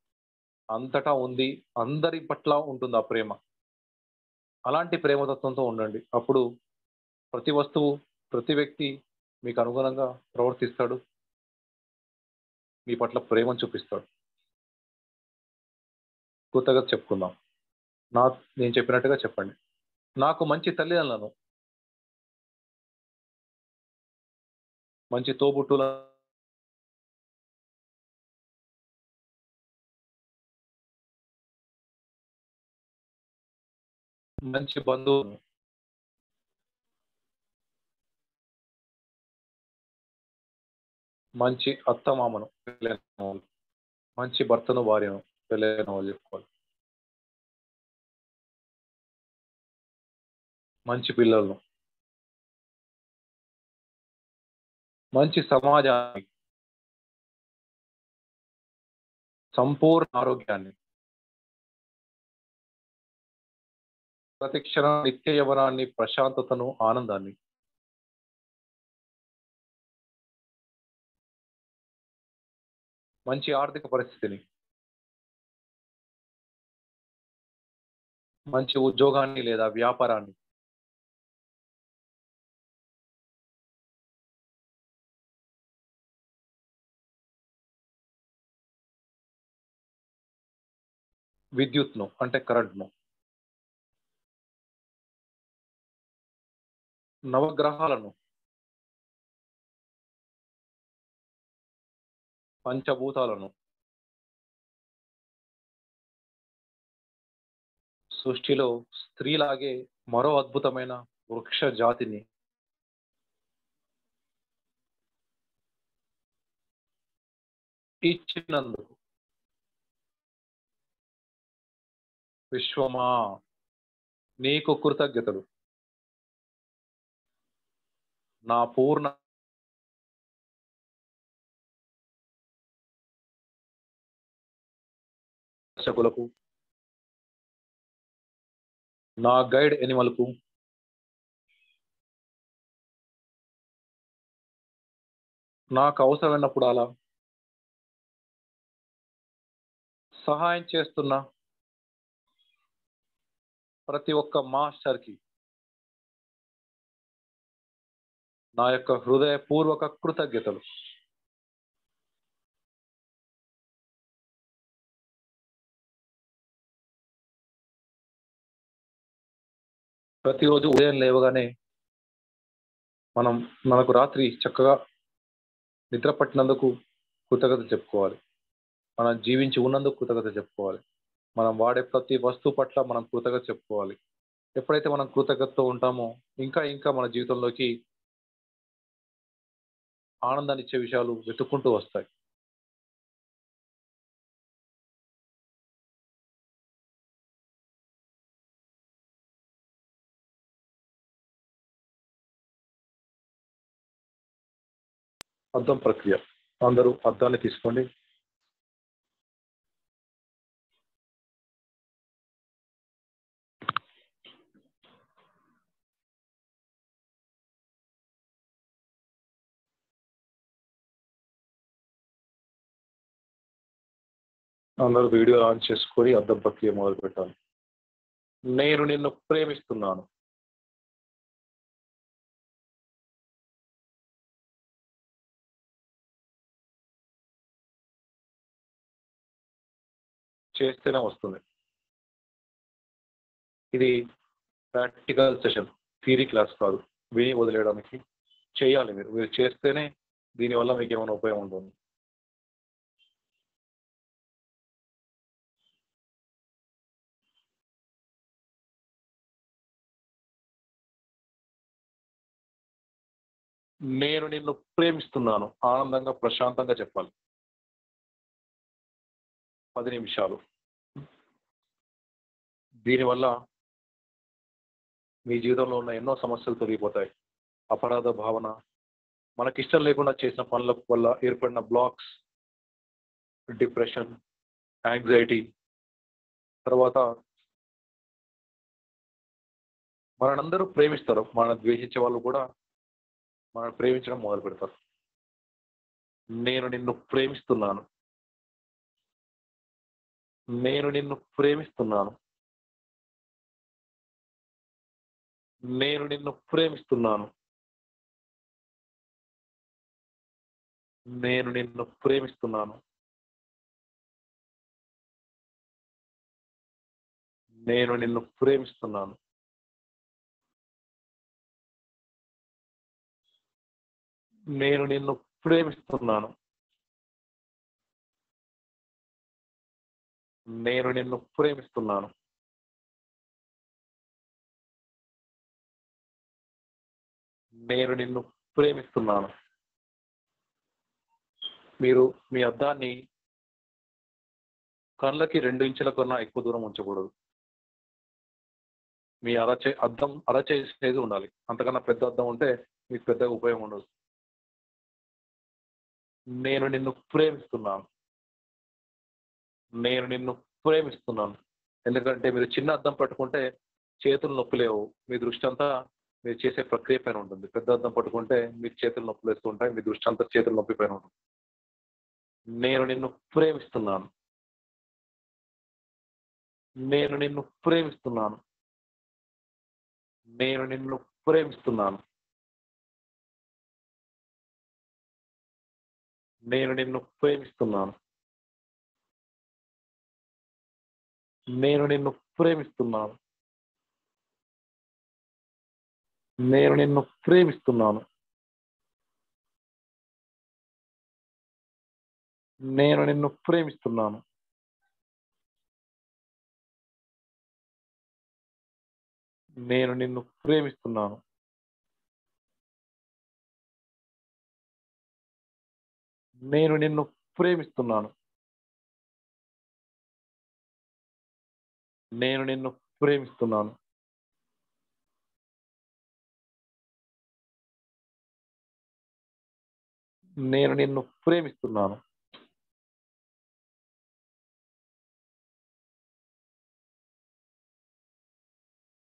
అంతటా ఉంది అందరి పట్ల ఉంటుంది ఆ ప్రేమ. అలాంటి ప్రేమతత్వంతో ఉండండి. అప్పుడు ప్రతి వస్తువు ప్రతి వ్యక్తి మీకు అనుగుణంగా ప్రవర్తిస్తాడు. మీ పట్ల ప్రేమను చూపిస్తాడు. కృతజ్ఞత చెప్పుకుందాం. నా నేను చెప్పినట్టుగా చెప్పండి. నాకు మంచి తల్లిదండ్రులను. మంచి తోబుట్టుల మంచి బంధువులను. మంచి అత్తమామను మంచి భర్తను భార్యను. తెలియని వాళ్ళు చెప్పుకోవాలి మంచి పిల్లలను మంచి సమాజాన్ని. సంపూర్ణ ఆరోగ్యాన్ని. ప్రతి క్షణం నిత్య యవనాన్ని ప్రశాంతతను ఆనందాన్ని. మంచి ఆర్థిక పరిస్థితిని. మంచి ఉద్యోగాన్ని లేదా వ్యాపారాన్ని? విద్యుత్ను అంటే కరెంట్ను. నవగ్రహాలను. పంచభూతాలను. సృష్టిలో స్త్రీలాగే మరో అద్భుతమైన వృక్ష జాతిని. ఇచ్చినందుకు విశ్వమా నీకు కృతజ్ఞతలు. నా పూర్ణ దర్శకులకు నా గైడ్ ఎనిమల్కు నాకు అవసరమైనప్పుడు అలా సహాయం చేస్తున్న ప్రతి ఒక్క మాస్టర్కి నా యొక్క హృదయపూర్వక కృతజ్ఞతలు. ప్రతిరోజు ఉదయం లేవగానే మనం మనకు రాత్రి చక్కగా నిద్ర పట్టినందుకు కృతజ్ఞత చెప్పుకోవాలి. మనం జీవించి ఉన్నందుకు కృతజ్ఞత చెప్పుకోవాలి. మనం వాడే ప్రతి వస్తువు పట్ల మనం కృతజ్ఞత చెప్పుకోవాలి. ఎప్పుడైతే మనం కృతజ్ఞతతో ఉంటామో ఇంకా ఇంకా మన జీవితంలోకి ఆనందాన్ని ఇచ్చే విషయాలు వెతుక్కుంటూ వస్తాయి. అర్థం ప్రక్రియ. అందరూ అర్థాన్ని తీసుకోండి. అందరూ వీడియో ఆన్ చేసుకొని అర్థం ప్రక్రియ మొదలు పెట్టాలి నేను నిన్ను ప్రేమిస్తున్నాను. చేస్తేనే వస్తుంది. ఇది ప్రాక్టికల్ సెషన్ థియరీ క్లాస్ కాదు. విని వదిలేయడానికి చేయాలి మీరు. మీరు చేస్తేనే దీనివల్ల మీకు ఏమైనా ఉపయోగం ఉంటుంది. నేను నిన్ను ప్రేమిస్తున్నాను. ఆనందంగా ప్రశాంతంగా చెప్పాలి. పది నిమిషాలు. దీనివల్ల మీ జీవితంలో ఉన్న ఎన్నో సమస్యలు తొలగిపోతాయి. అపరాధ భావన మనకిష్టం లేకుండా చేసిన పనుల వల్ల ఏర్పడిన బ్లాక్స్ డిప్రెషన్ యాంగ్జైటీ తర్వాత మనందరూ ప్రేమిస్తారు. మన ద్వేషించే వాళ్ళు కూడా మనం ప్రేమించడం మొదలు పెడతారు నేను నిన్ను ప్రేమిస్తున్నాను. నేను నిన్ను ప్రేమిస్తున్నాను. నేను నిన్ను ప్రేమిస్తున్నాను. నేను నిన్ను ప్రేమిస్తున్నాను. నేను నిన్ను ప్రేమిస్తున్నాను. నేను నిన్ను ప్రేమిస్తున్నాను. నేను నిన్ను ప్రేమిస్తున్నాను. నేను నిన్ను ప్రేమిస్తున్నాను. మీరు మీ అద్దాన్ని కళ్ళకి రెండు ఇంచుల కన్నా ఎక్కువ దూరం ఉంచకూడదు. మీ అరచే అద్దం అరచేసేది ఉండాలి. అంతకన్నా పెద్ద అద్దం ఉంటే మీకు పెద్దగా ఉపయోగం ఉండదు. నేను నిన్ను ప్రేమిస్తున్నాను. నేను నిన్ను ప్రేమిస్తున్నాను. ఎందుకంటే మీరు చిన్న అద్దం పట్టుకుంటే చేతులు నొప్పి లేవు. మీ దృష్టి అంతా మీరు చేసే ప్రక్రియ పైన ఉంటుంది. పెద్ద అద్దం పట్టుకుంటే మీరు చేతులు నొప్పులు వేస్తూ ఉంటాయి. మీ దృష్టి అంతా చేతులు నొప్పి పైన ఉంటుంది. నేను నిన్ను ప్రేమిస్తున్నాను. నేను నిన్ను ప్రేమిస్తున్నాను. నేను నిన్ను ప్రేమిస్తున్నాను. నేను నిన్ను ప్రేమిస్తున్నాను. నేను నిన్ను ప్రేమిస్తున్నాను. నేను నిన్ను ప్రేమిస్తున్నాను. నేను నిన్ను ప్రేమిస్తున్నాను. నేను నిన్ను ప్రేమిస్తున్నాను. నేను నిన్ను ప్రేమిస్తున్నాను. నేను నిన్ను ప్రేమిస్తున్నాను. నేను నిన్ను ప్రేమిస్తున్నాను.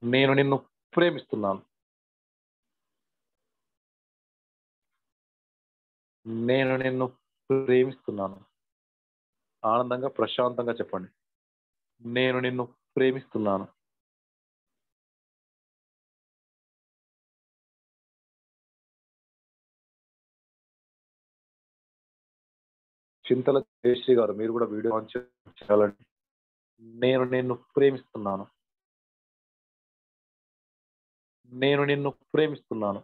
నేను నిన్ను ప్రేమిస్తున్నాను. నేను నిన్ను ప్రేమిస్తున్నాను. ఆనందంగా ప్రశాంతంగా చెప్పండి. నేను నిన్ను ప్రేమిస్తున్నాను. చింతల జయశ్రీ గారు మీరు కూడా వీడియో ఆన్ చేయాలండి నేను నిన్ను ప్రేమిస్తున్నాను. నేను నిన్ను ప్రేమిస్తున్నాను.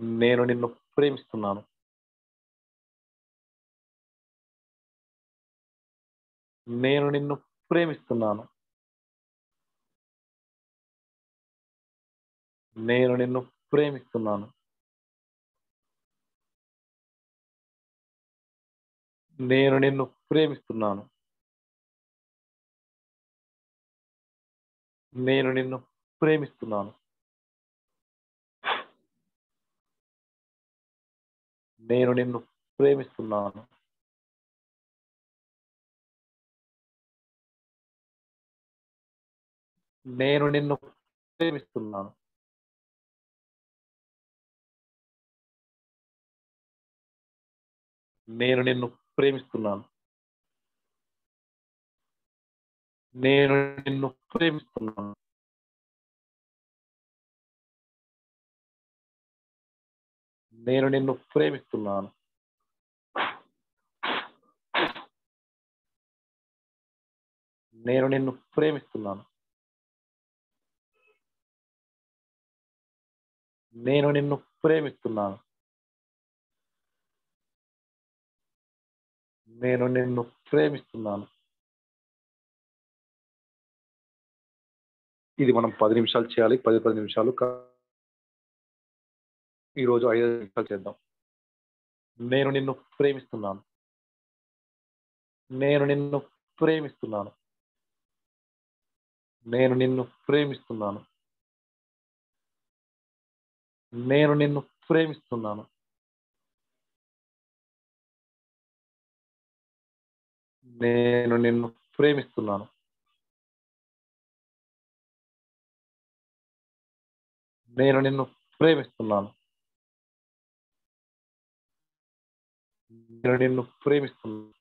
నేను నిన్ను ప్రేమిస్తున్నాను. నేను నిన్ను ప్రేమిస్తున్నాను. నేను నిన్ను ప్రేమిస్తున్నాను. నేను నిన్ను ప్రేమిస్తున్నాను. నేను నిన్ను ప్రేమిస్తున్నాను. నేను నిన్ను ప్రేమిస్తున్నాను. నేను నిన్ను ప్రేమిస్తున్నాను. నేను నిన్ను ప్రేమిస్తున్నాను. నేను నిన్ను ప్రేమిస్తున్నాను. నేను నిన్ను ప్రేమిస్తున్నాను. నేను నిన్ను ప్రేమిస్తున్నాను. నేను నిన్ను ప్రేమిస్తున్నాను. నేను నిన్ను ప్రేమిస్తున్నాను. ఇది మనం పది నిమిషాలు చేయాలి. పది పది నిమిషాలు ఈరోజు ఐదు నిమిషాలు చేద్దాం. నేను నిన్ను ప్రేమిస్తున్నాను. నేను నిన్ను ప్రేమిస్తున్నాను. నేను నిన్ను ప్రేమిస్తున్నాను. నేను నిన్ను ప్రేమిస్తున్నాను. నేను నిన్ను ప్రేమిస్తున్నాను. నేను నిన్ను ప్రేమిస్తున్నాను. నేను నిన్ను ప్రేమిస్తున్నాను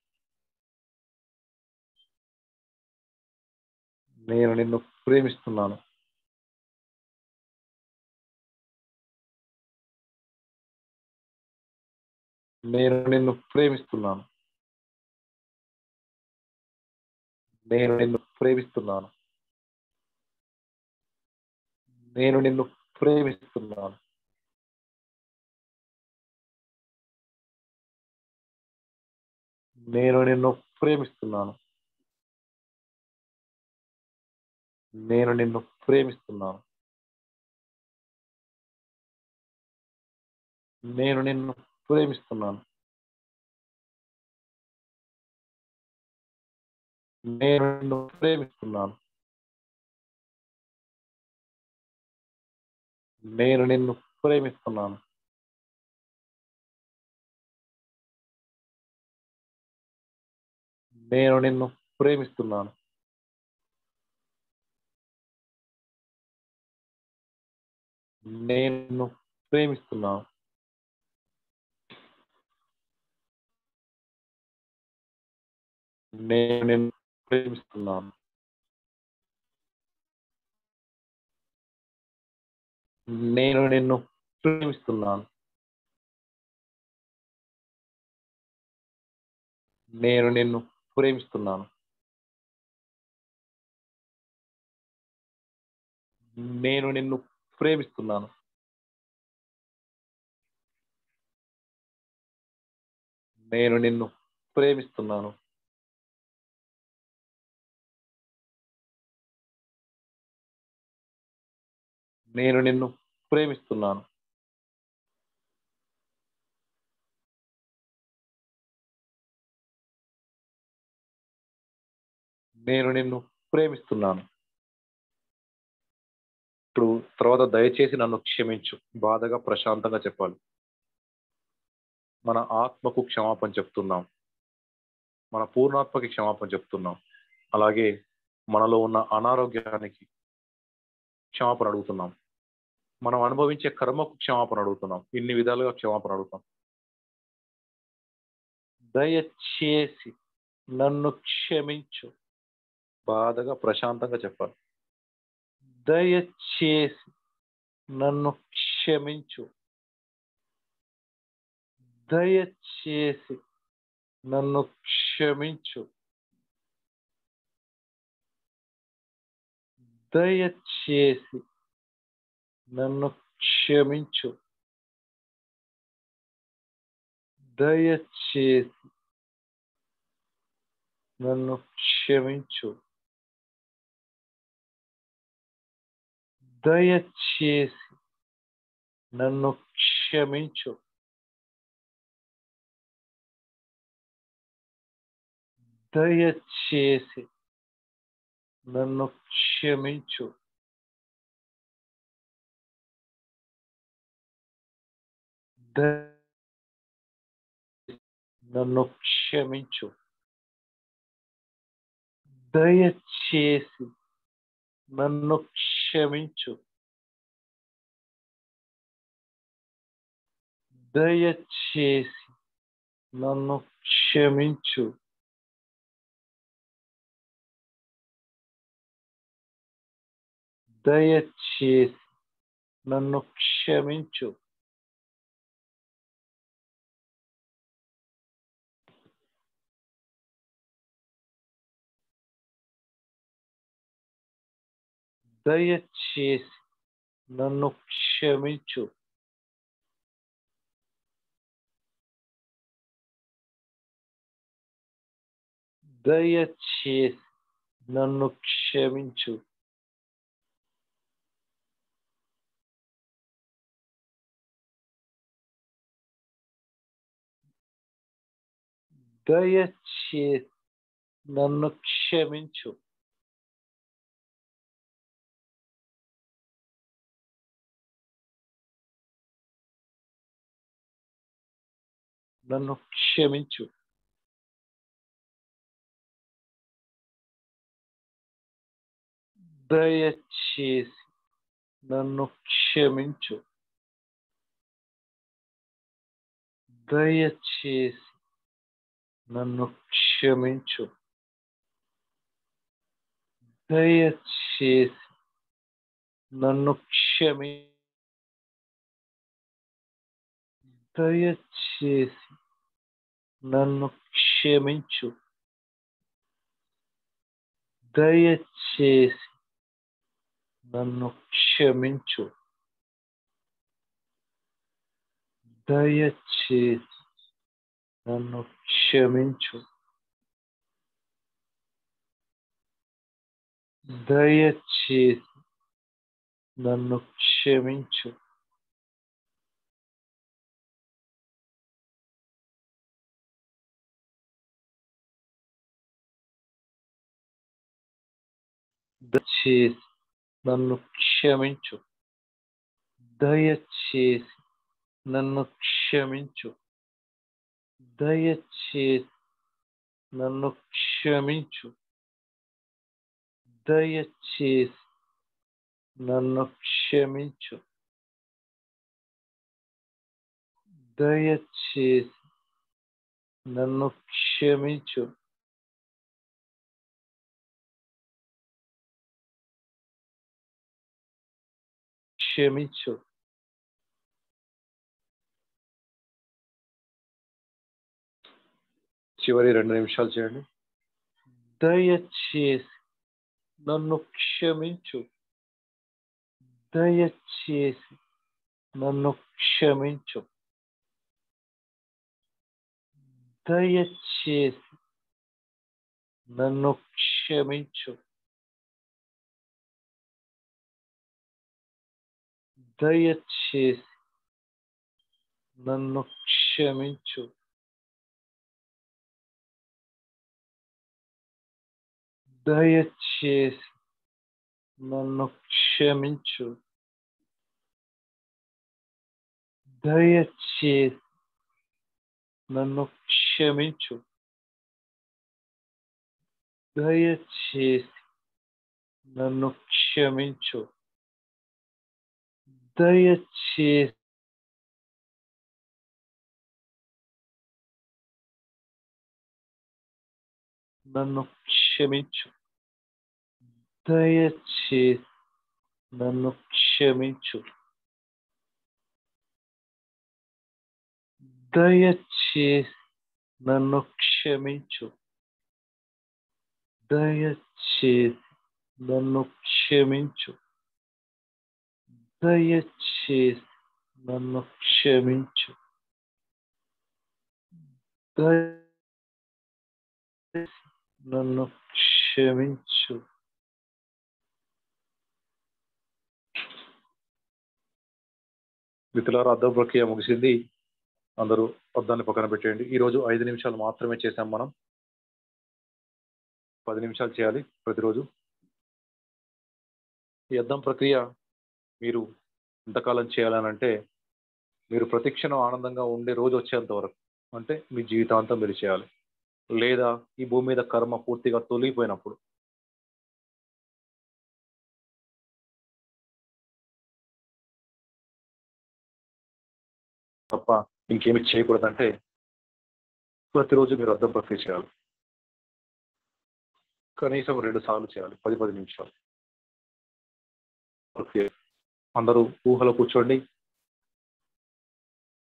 నేను నిన్ను ప్రేమిస్తున్నాను. నేను నిన్ను ప్రేమిస్తున్నాను. నేను నిన్ను ప్రేమిస్తున్నాను. నేను నిన్ను ప్రేమిస్తున్నాను. నేను నిన్ను ప్రేమిస్తున్నాను. నేను నిన్ను ప్రేమిస్తున్నాను. నేను నిన్ను ప్రేమిస్తున్నాను. నేను నిన్ను ప్రేమిస్తున్నాను. నేను నిన్ను ప్రేమిస్తున్నాను. నేను నిన్ను ప్రేమిస్తున్నాను. నేను ప్రేమిస్తున్నాను. నేను నిన్ను ప్రేమిస్తున్నాను? నేను నిన్ను ప్రేమిస్తున్నాను. నేను నిన్ను ప్రేమిస్తున్నాను. నేను నిన్ను ప్రేమిస్తున్నాను. నేను నిన్ను ప్రేమిస్తున్నాను. నేను నిన్ను ప్రేమిస్తున్నాను. నేను నిన్ను ప్రేమిస్తున్నాను. ఇప్పుడు తర్వాత దయచేసి నన్ను క్షమించు. బాధగా ప్రశాంతంగా చెప్పాలి. మన ఆత్మకు క్షమాపణ చెప్తున్నాం. మన పూర్ణాత్మకి క్షమాపణ చెప్తున్నాం. అలాగే మనలో ఉన్న అనారోగ్యానికి క్షమాపణ అడుగుతున్నాం. మనం అనుభవించే కర్మకు క్షమాపణ అడుగుతున్నాం. ఇన్ని విధాలుగా క్షమాపణ అడుగుతాం దయచేసి నన్ను క్షమించు. బాధగా ప్రశాంతంగా చెప్పాలి. దయచేసి నన్ను క్షమించు. దయచేసి నన్ను క్షమించు. దయచేసి నన్ను క్షమించు దయచేసి నన్ను క్షమించు దయచేసి నన్ను క్షమించు దయచేసి నన్ను క్షమించు నన్ను క్షమించు. దయచేసి నన్ను క్షమించు. దయచేసి నన్ను క్షమించు. దయచేసి నన్ను క్షమించు. దయచేసి నన్ను క్షమించు దయచేసి నన్ను క్షమించు దయచేసి నన్ను క్షమించు నన్ను క్షమించు. దయచేసి నన్ను క్షమించు. దయచేసి నన్ను క్షమించు. దయచేసి నన్ను క్షమి దయచేసి నన్ను క్షమించు. దయచేసి నన్ను క్షమించు. దయచేసి నన్ను క్షమించు. దయచేసి నన్ను క్షమించు. దయచేసి నన్ను క్షమించు. దయచేసి నన్ను క్షమించు. దయచేసి నన్ను క్షమించు. దయచేసి నన్ను క్షమించు. దయచేసి నన్ను క్షమించు. క్షమించు. చివరి రెండు నిమిషాలు చేయండి. దయచేసి నన్ను క్షమించు. దయచేసి నన్ను క్షమించు. దయచేసి నన్ను క్షమించు. దయచేసి నన్ను క్షమించు దయచేసి నన్ను క్షమించు దయచేసి నన్ను క్షమించు దయచేసి నన్ను క్షమించు Wydaje ci nano క్షమించు దయచే నన్ను క్షమించు దయచే నన్ను క్షమించు దయచే నన్ను క్షమించు దయచేసి నన్ను క్షమించు నన్ను క్షమించు మిత్రులారా అర్థం ప్రక్రియ ముగిసింది. అందరూ అద్దాన్ని పక్కన పెట్టేయండి. ఈరోజు ఐదు నిమిషాలు మాత్రమే చేసాం మనం. పది నిమిషాలు చేయాలి ప్రతిరోజు. ఈ అద్దం ప్రక్రియ మీరు ఇంతకాలం చేయాలనంటే మీరు ప్రతిక్షణం ఆనందంగా ఉండే రోజు వచ్చేంత వరకు అంటే మీ జీవితాంతం మీరు చేయాలి. లేదా ఈ భూమి మీద కర్మ పూర్తిగా తొలిగిపోయినప్పుడు. తప్ప ఇంకేమి చేయకూడదంటే ప్రతిరోజు మీరు అర్థం ప్రక్రియ చేయాలి. కనీసం రెండు సార్లు చేయాలి. పది పది నిమిషాలు. ఓకే. అందరూ ఊహలో కూర్చోండి.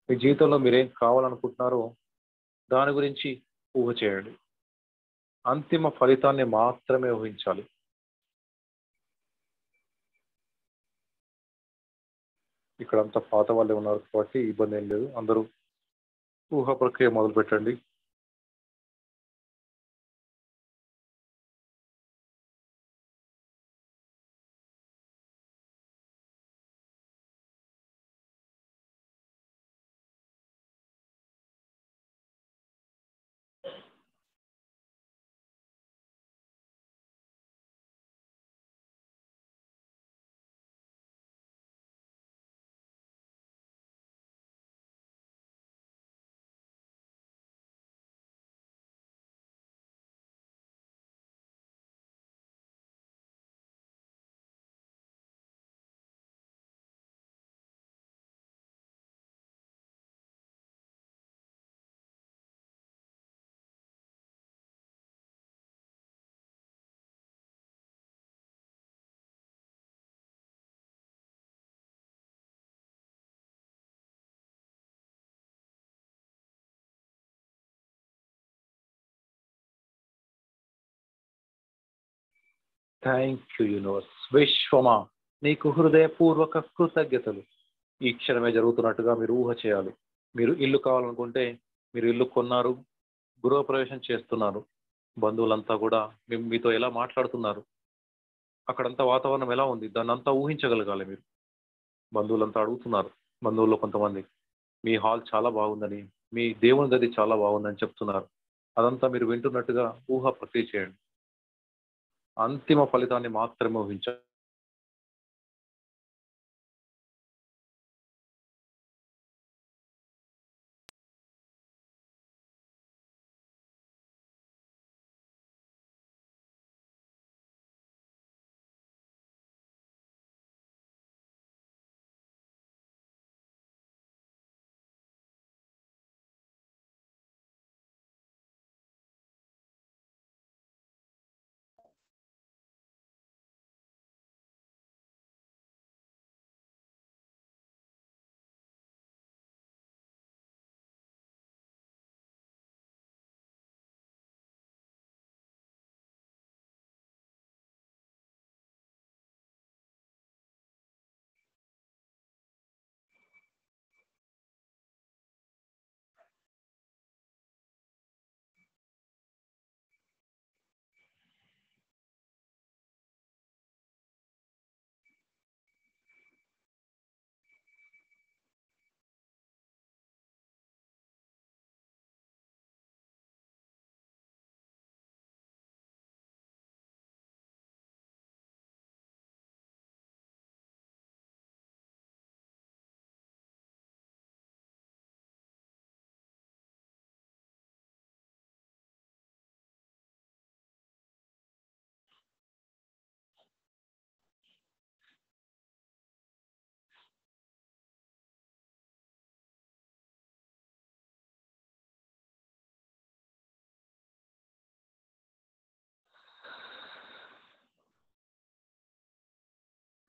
మీ జీవితంలో మీరేం కావాలనుకుంటున్నారో దాని గురించి ఊహ చేయండి. అంతిమ ఫలితాన్ని మాత్రమే ఊహించాలి. ఇక్కడంతా పాత వాళ్ళే ఉన్నారు కాబట్టి ఇబ్బంది ఏం లేదు. అందరూ ఊహ ప్రక్రియ మొదలు పెట్టండి థ్యాంక్ యూ యూనివర్స్ విశ్వమా నీకు హృదయపూర్వక కృతజ్ఞతలు. ఈ క్షణమే జరుగుతున్నట్టుగా మీరు ఊహ చేయాలి. మీరు ఇల్లు కావాలనుకుంటే మీరు ఇల్లు కొన్నారు గృహప్రవేశం చేస్తున్నారు. బంధువులంతా కూడా మేము మీతో ఎలా మాట్లాడుతున్నారు? అక్కడంతా వాతావరణం ఎలా ఉంది? దాన్ని అంతా ఊహించగలగాలి మీరు. బంధువులంతా అడుగుతున్నారు బంధువుల్లో కొంతమంది మీ హాల్ చాలా బాగుందని మీ దేవుని గది చాలా బాగుందని చెప్తున్నారు. అదంతా మీరు వింటున్నట్టుగా ఊహ ప్రక్రియ చేయండి. అంతిమ ఫలితాన్ని మాత్రమే ఊహించాలి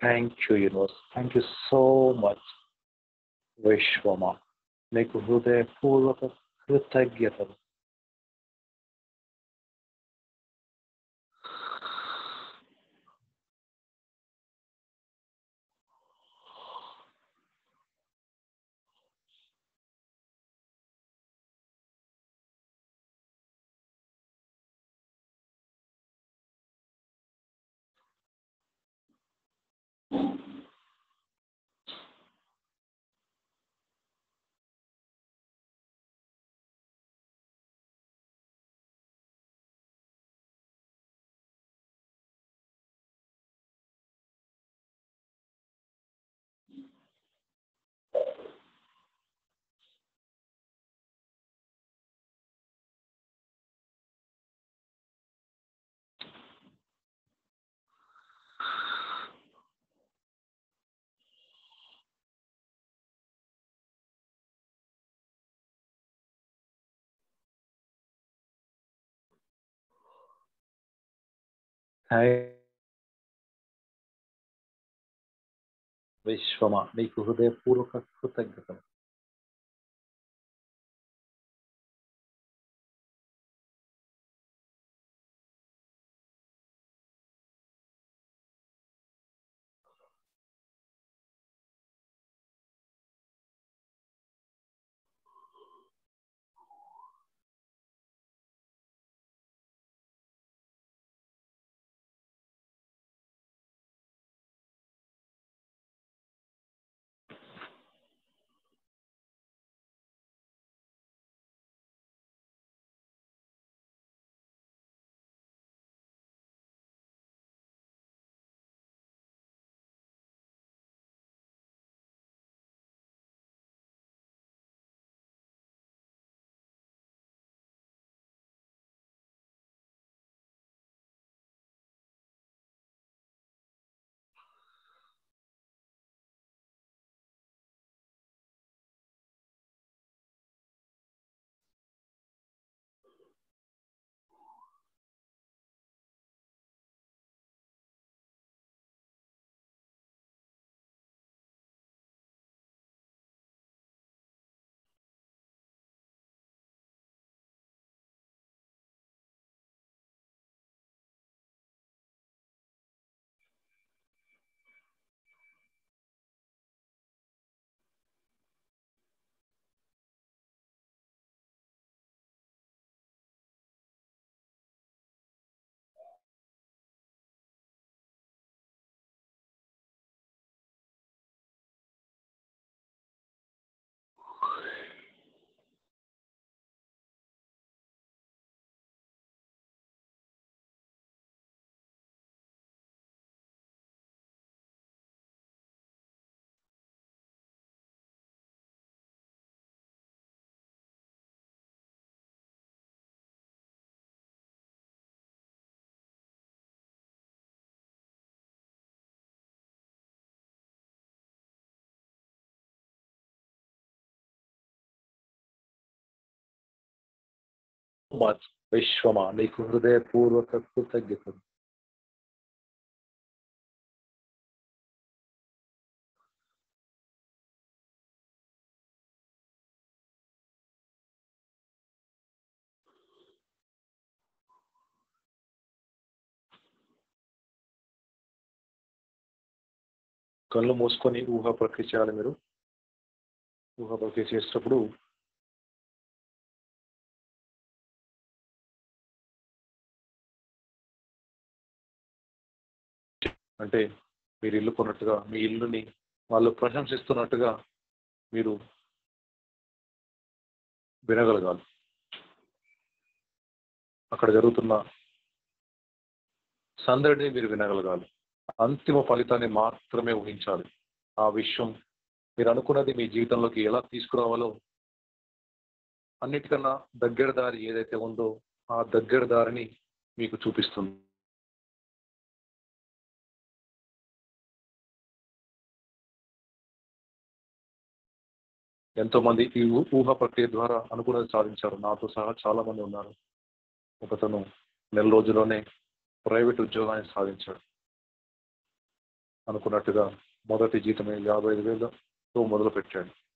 Thank you, universe. Thank you so much, Vishwama. Make Hruday Purvaka Kritagyatana. విశ్వమా నీకు హృదయపూర్వక కృతజ్ఞతలు మచ్ విశ్వమా నీకు హృదయపూర్వక కృతజ్ఞతలు. కళ్ళు మూసుకొని ఊహ ప్రక్రియ చేయాలి మీరు. ఊహ ప్రక్రియ చేసేటప్పుడు అంటే మీరు ఇల్లు కొన్నట్టుగా మీ ఇల్లుని వాళ్ళు ప్రశంసిస్తున్నట్టుగా మీరు వినగలగాలి. అక్కడ జరుగుతున్న సందడిని మీరు వినగలగాలి. అంతిమ ఫలితాన్ని మాత్రమే ఊహించాలి. ఆ విషయం మీరు అనుకున్నది మీ జీవితంలోకి ఎలా తీసుకురావాలో అన్నిటికన్నా దగ్గర దారి ఏదైతే ఉందో ఆ దగ్గర దారిని మీకు చూపిస్తుంది. ఎంతో మంది ఈ ఊహ ఊహా ప్రక్రియ ద్వారా అనుకున్నది సాధించారు. నాతో సహా చాలా మంది ఉన్నారు. ఒకతను నెల రోజుల్లోనే ప్రైవేట్ ఉద్యోగాన్ని సాధించాడు. అనుకున్నట్టుగా మొదటి జీతమే యాభై ఐదు వేలతో మొదలు పెట్టాడు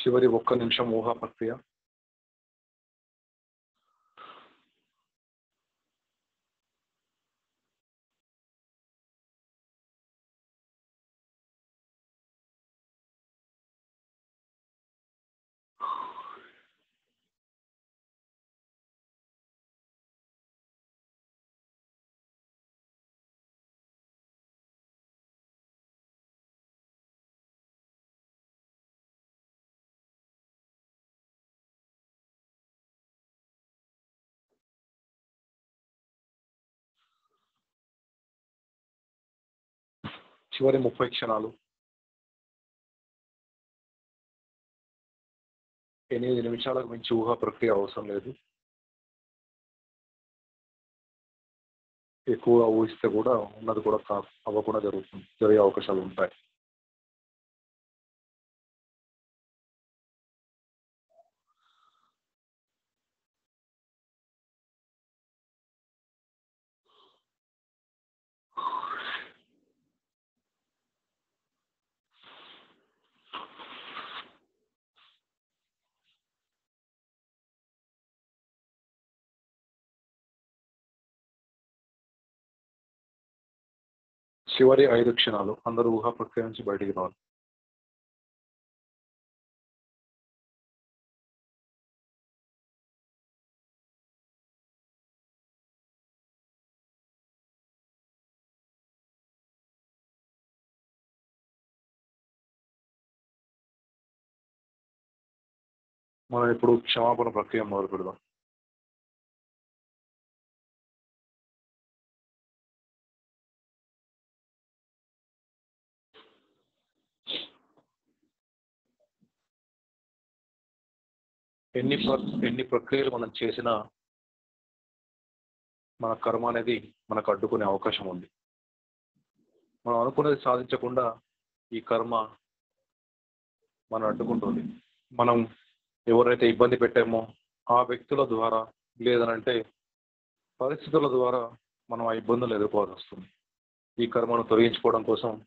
చివరి ఒక్క నిమిషం ఊహా ప్రక్రియ చివరి ముప్పై క్షణాలు. ఎనిమిది నిమిషాలకు మించి ఊహా ప్రక్రియ అవసరం లేదు. ఎక్కువగా ఊహిస్తే కూడా ఉన్నది కూడా కా అవ్వకుండా జరుగుతుంది జరిగే అవకాశాలు ఉంటాయి. చివరి ఐదు క్షణాలు. అందరూ ఊహా ప్రక్రియ నుంచి బయటికి రావాలి. మనం ఇప్పుడు క్షమాపణ ప్రక్రియ మొదలు పెడదాం ఎన్ని ప్ర- ఎన్ని ప్రక్రియలు మనం చేసినా మన కర్మ అనేది మనకు అడ్డుకునే అవకాశం ఉంది. మనం అనుకున్నది సాధించకుండా ఈ కర్మ మనం అడ్డుకుంటుంది. మనం ఎవరైతే ఇబ్బంది పెట్టామో ఆ వ్యక్తుల ద్వారా లేదనంటే పరిస్థితుల ద్వారా మనం ఆ ఇబ్బందులు ఎదుర్కోవాల్సి వస్తుంది. ఈ కర్మను తొలగించుకోవడం కోసం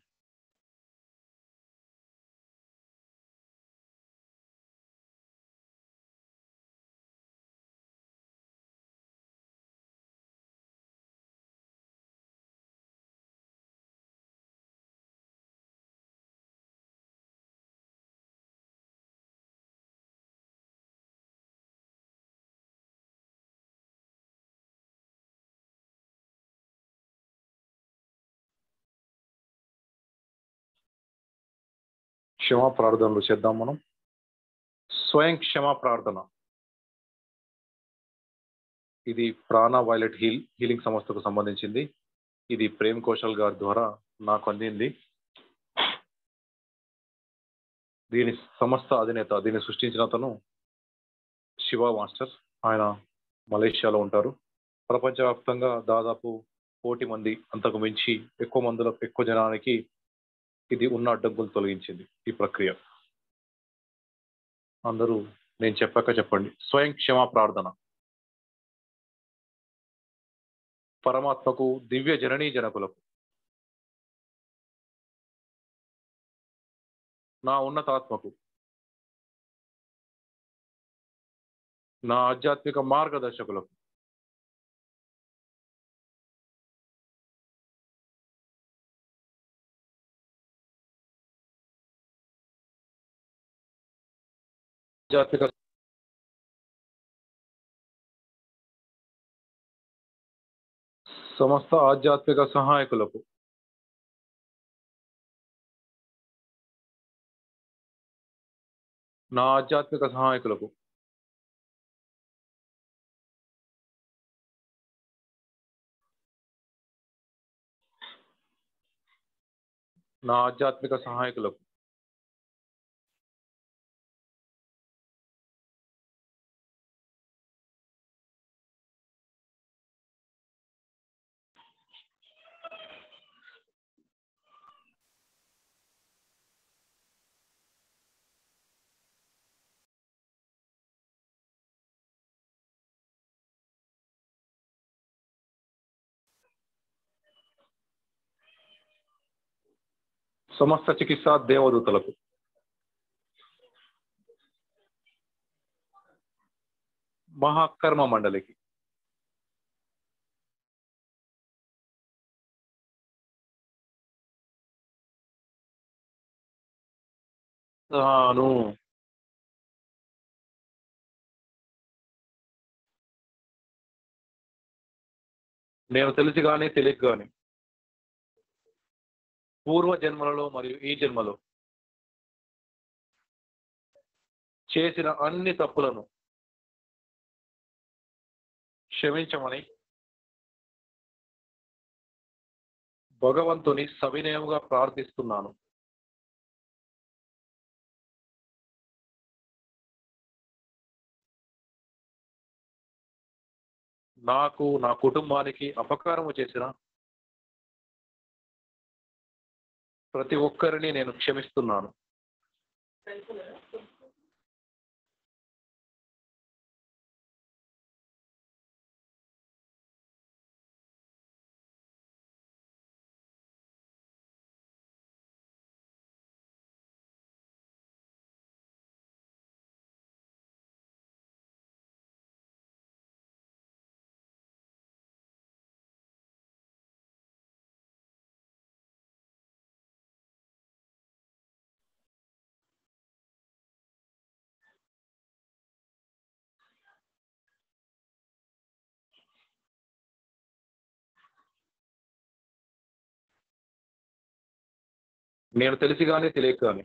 క్షమా ప్రార్థనలు చేద్దాం మనం. స్వయం క్షమా ప్రార్థన. ఇది ప్రాణ వైలెట్ హీల్ హీలింగ్ సంస్థకు సంబంధించింది. ఇది ప్రేమ్ కోశల్ గారి ద్వారా నాకు అందింది. దీని సంస్థ అధినేత దీన్ని సృష్టించిన అతను శివ మాస్టర్. ఆయన మలేషియాలో ఉంటారు. ప్రపంచవ్యాప్తంగా దాదాపు కోటి మంది అంతకు మించి ఎక్కువ మందుల ఎక్కువ జనానికి ఇది ఉన్న అడ్డంకులు తొలగించింది ఈ ప్రక్రియ. అందరూ నేను చెప్పాక చెప్పండి. స్వయం క్షమా ప్రార్థన. పరమాత్మకు దివ్య జననీ జనకులకు. నా ఉన్నతాత్మకు. నా ఆధ్యాత్మిక మార్గదర్శకులకు. ఆధ్యాత్మిక సమస్త ఆధ్యాత్మిక సహాయకులకు నా ఆధ్యాత్మిక సహాయకులకు నా ఆధ్యాత్మిక సహాయకులకు సమస్త చికిత్స దేవదూతలకు. మహాకర్మ మండలికి. తాను నేను తెలిసి కానీ తెలియక కానీ పూర్వ జన్మలలో మరియు ఈ జన్మలో చేసిన అన్ని తప్పులను క్షమించమని భగవంతుని సవినయముగా ప్రార్థిస్తున్నాను. నాకు నా కుటుంబానికి అపకారము చేసిన ప్రతి ఒక్కరిని నేను క్షమిస్తున్నాను. నేను తెలిసి కానీ తెలియక కానీ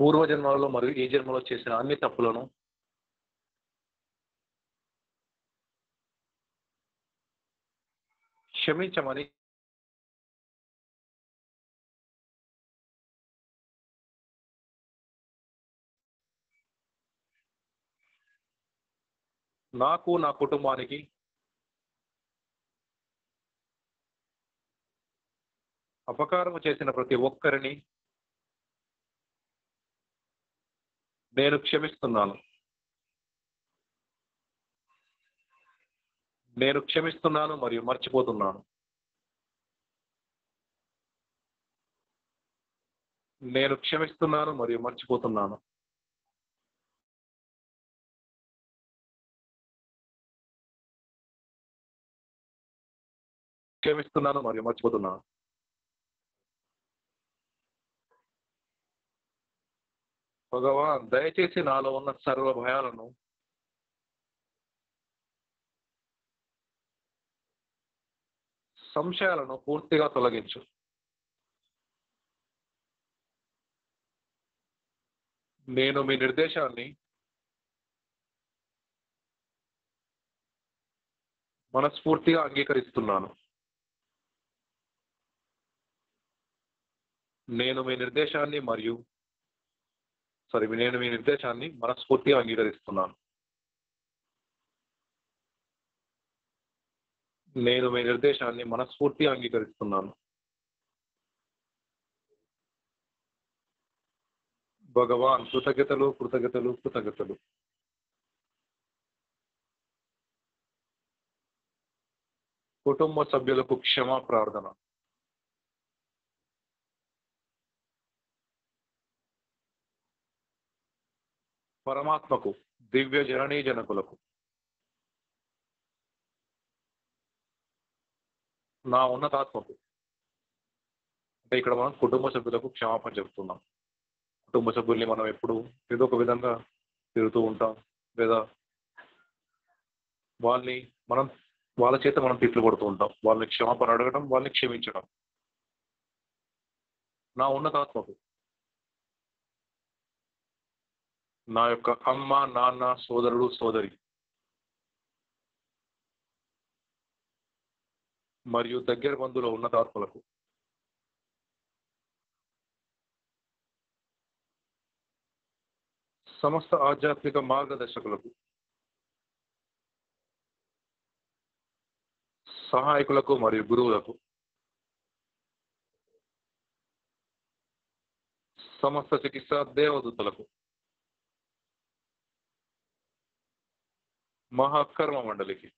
పూర్వజన్మలలో మరియు ఏ జన్మలో చేసిన అన్ని తప్పులను క్షమించమని నాకు నా కుటుంబానికి అపకారం చేసిన ప్రతి ఒక్కరిని నేను క్షమిస్తున్నాను. నేను క్షమిస్తున్నాను మరియు మర్చిపోతున్నాను. నేను క్షమిస్తున్నాను మరియు మర్చిపోతున్నాను. క్షమిస్తున్నాను మరియు మర్చిపోతున్నాను. భగవాన్ దయచేసి నాలో ఉన్న సర్వ భయాలను సంశయాలను పూర్తిగా తొలగించు. నేను మీ నిర్దేశాన్ని మనస్ఫూర్తిగా అంగీకరిస్తున్నాను. నేను మీ నిర్దేశాన్ని మరియు సారీ నేను మీ నిర్దేశాన్ని మనస్ఫూర్తిగా అంగీకరిస్తున్నాను. నేను మీ నిర్దేశాన్ని మనస్ఫూర్తిగా అంగీకరిస్తున్నాను. భగవాన్ కృతజ్ఞతలు కృతజ్ఞతలు కృతజ్ఞతలు. కుటుంబ సభ్యులకు క్షమా ప్రార్థన. పరమాత్మకు దివ్య జననీ జనకులకు. నా ఉన్నతాత్మకు. అంటే ఇక్కడ మనం కుటుంబ సభ్యులకు క్షమాపణ చెప్తున్నాం కుటుంబ సభ్యుల్ని మనం ఎప్పుడు ఏదో ఒక విధంగా తిరుగుతూ ఉంటాం. లేదా వాళ్ళని మనం వాళ్ళ చేత మనం తిట్లు కొడుతూ ఉంటాం. వాళ్ళని క్షమాపణ అడగడం వాళ్ళని క్షమించడం. నా ఉన్నతాత్మకు. నా యొక్క అమ్మ నాన్న సోదరుడు సోదరి. మరియు దగ్గర బంధువుల ఉన్నతాత్మలకు. సమస్త ఆధ్యాత్మిక మార్గదర్శకులకు. సహాయకులకు మరియు గురువులకు. సమస్త చికిత్సా దేవదూతలకు. మహాకర్మ మండలికి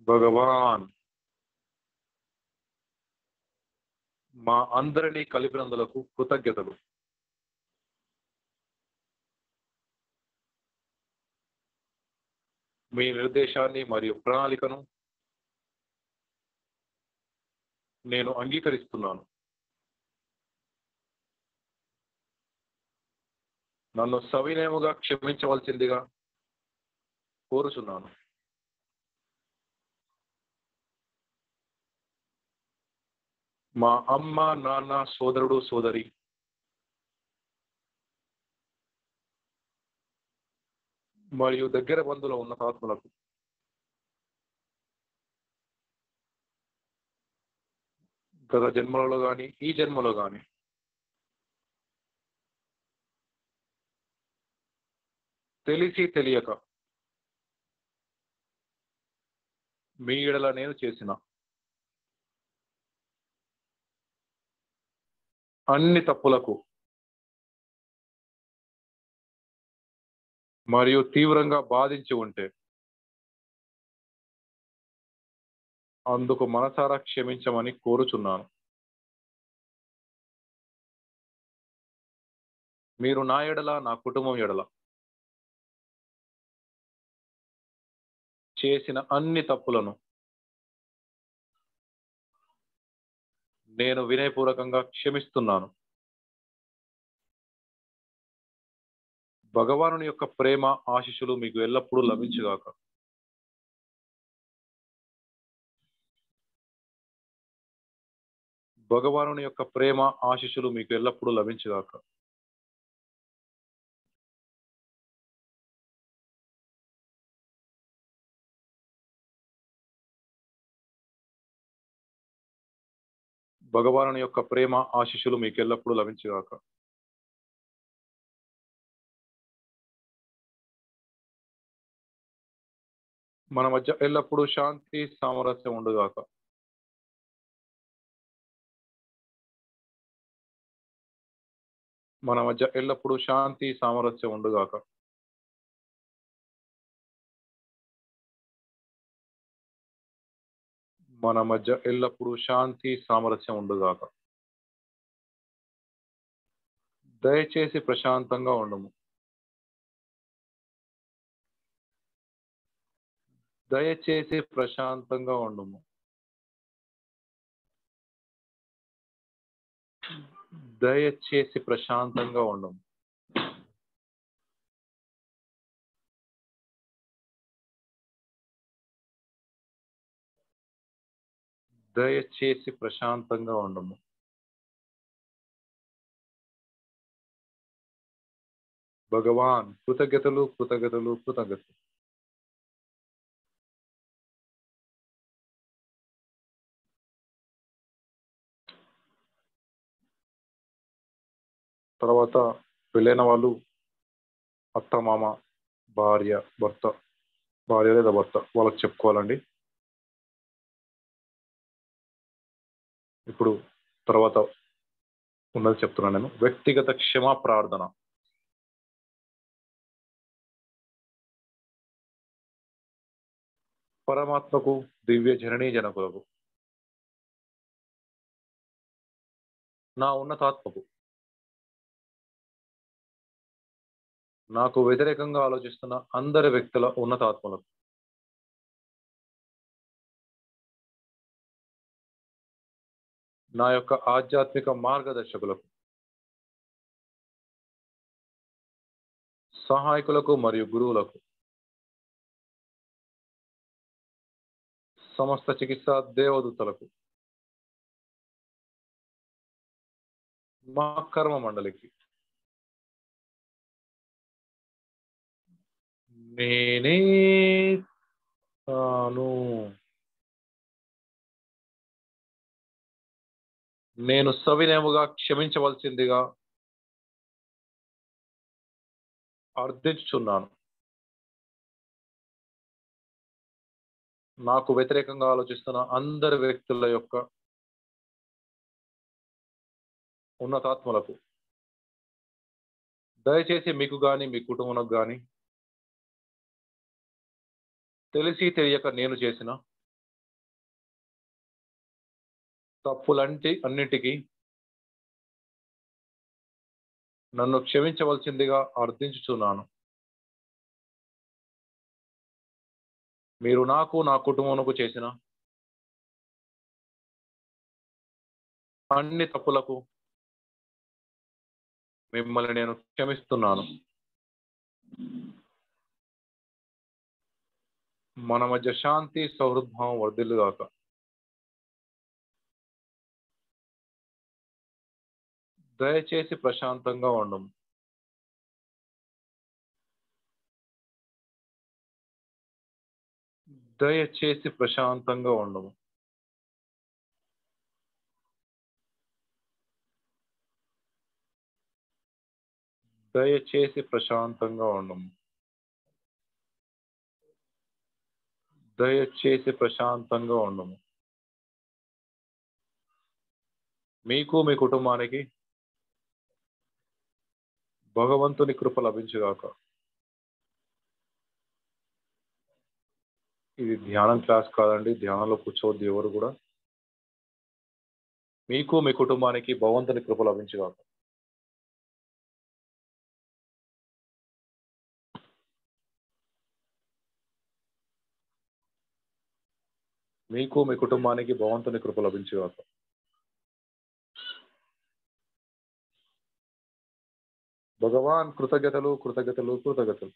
భగవాన్. మా అందరినీ కలిపినందులకు కృతజ్ఞతలు. మీ నిర్దేశాన్ని మరియు ప్రణాళికను నేను అంగీకరిస్తున్నాను. నన్ను సవినయముగా క్షమించవలసిందిగా కోరుచున్నాను. మా అమ్మ నాన్న సోదరుడు సోదరి. మరియు దగ్గర బంధువుల ఉన్నతాత్మలకు గత జన్మలలో కానీ ఈ జన్మలో కానీ తెలిసి తెలియక మీ ఎడల నేను చేసిన అన్ని తప్పులకు మరియు తీవ్రంగా బాధించి ఉంటే అందుకు మనసారా క్షమించమని కోరుచున్నాను. మీరు నా ఎడల నా కుటుంబం ఎడల. చేసిన అన్ని తప్పులను నేను వినయపూర్వకంగా క్షమిస్తున్నాను. భగవానుని యొక్క ప్రేమ ఆశిషులు మీకు ఎల్లప్పుడూ లభించుగాక. భగవానుని యొక్క ప్రేమ ఆశిషులు మీకు ఎల్లప్పుడూ లభించుగాక. భగవానుని యొక్క ప్రేమ ఆశిషులు మీకు ఎల్లప్పుడూ లభించుగాక. మన మధ్య ఎల్లప్పుడూ శాంతి సామరస్యం ఉండుగాక. మన మధ్య ఎల్లప్పుడూ శాంతి సామరస్యం ఉండుగాక. మన మధ్య ఎల్లప్పుడూ శాంతి సామరస్యం ఉండుగాక. దయచేసి ప్రశాంతంగా ఉండము. దయచేసి ప్రశాంతంగా ఉండము. దయచేసి ప్రశాంతంగా ఉండము. దయచేసి ప్రశాంతంగా ఉండము. భగవాన్ కృతజ్ఞతలు కృతజ్ఞతలు కృతజ్ఞతలు. తర్వాత పెళ్ళైన వాళ్ళు అత్త మామ భార్య భర్త భార్య లేదా భర్త వాళ్ళకి చెప్పుకోవాలండి. ఇప్పుడు తర్వాత ఉన్నది చెప్తున్నాను నేను. వ్యక్తిగత క్షమా ప్రార్థన. పరమాత్మకు దివ్య జననీ జనకులకు. నా ఉన్నతాత్మకు. నాకు వ్యతిరేకంగా ఆలోచిస్తున్న అందరి వ్యక్తుల ఉన్నతాత్మలకు. నా యొక్క ఆధ్యాత్మిక మార్గదర్శకులకు సహాయకులకు మరియు గురువులకు సమస్త చికిత్సా దేవదూతలకు మా కర్మ మండలికి. నేనే తాను నేను సవినయముగా క్షమించవలసిందిగా అర్థించుచున్నాను నాకు వ్యతిరేకంగా ఆలోచిస్తున్న అందరి వ్యక్తుల యొక్క ఉన్నతాత్మలకు దయచేసి మీకు కానీ మీ కుటుంబం కానీ తెలిసి తెలియక నేను చేసిన తప్పులంటి అన్నిటికీ నన్ను క్షమించవలసిందిగా అర్థించుచున్నాను. మీరు నాకు నా కుటుంబమునకు చేసిన అన్ని తప్పులకు మిమ్మల్ని నేను క్షమిస్తున్నాను. మన మధ్య శాంతి సౌహృద్భావం వర్ధిల్లుగాక. దయచేసి ప్రశాంతంగా ఉండము దయచేసి ప్రశాంతంగా ఉండము దయచేసి ప్రశాంతంగా ఉండము దయచేసి ప్రశాంతంగా ఉండము మీకు మీ కుటుంబానికి భగవంతుని కృప లభించుగాక ఇది ధ్యానం క్లాస్ కాదండి ధ్యానంలో కూర్చోవద్దు ఎవరు కూడా. మీకు మీ కుటుంబానికి భగవంతుని కృప లభించుగాక మీకు మీ కుటుంబానికి భగవంతుని కృప లభించుగాక భగవాన్ కృతజ్ఞతలు కృతజ్ఞతలు కృతజ్ఞతలు.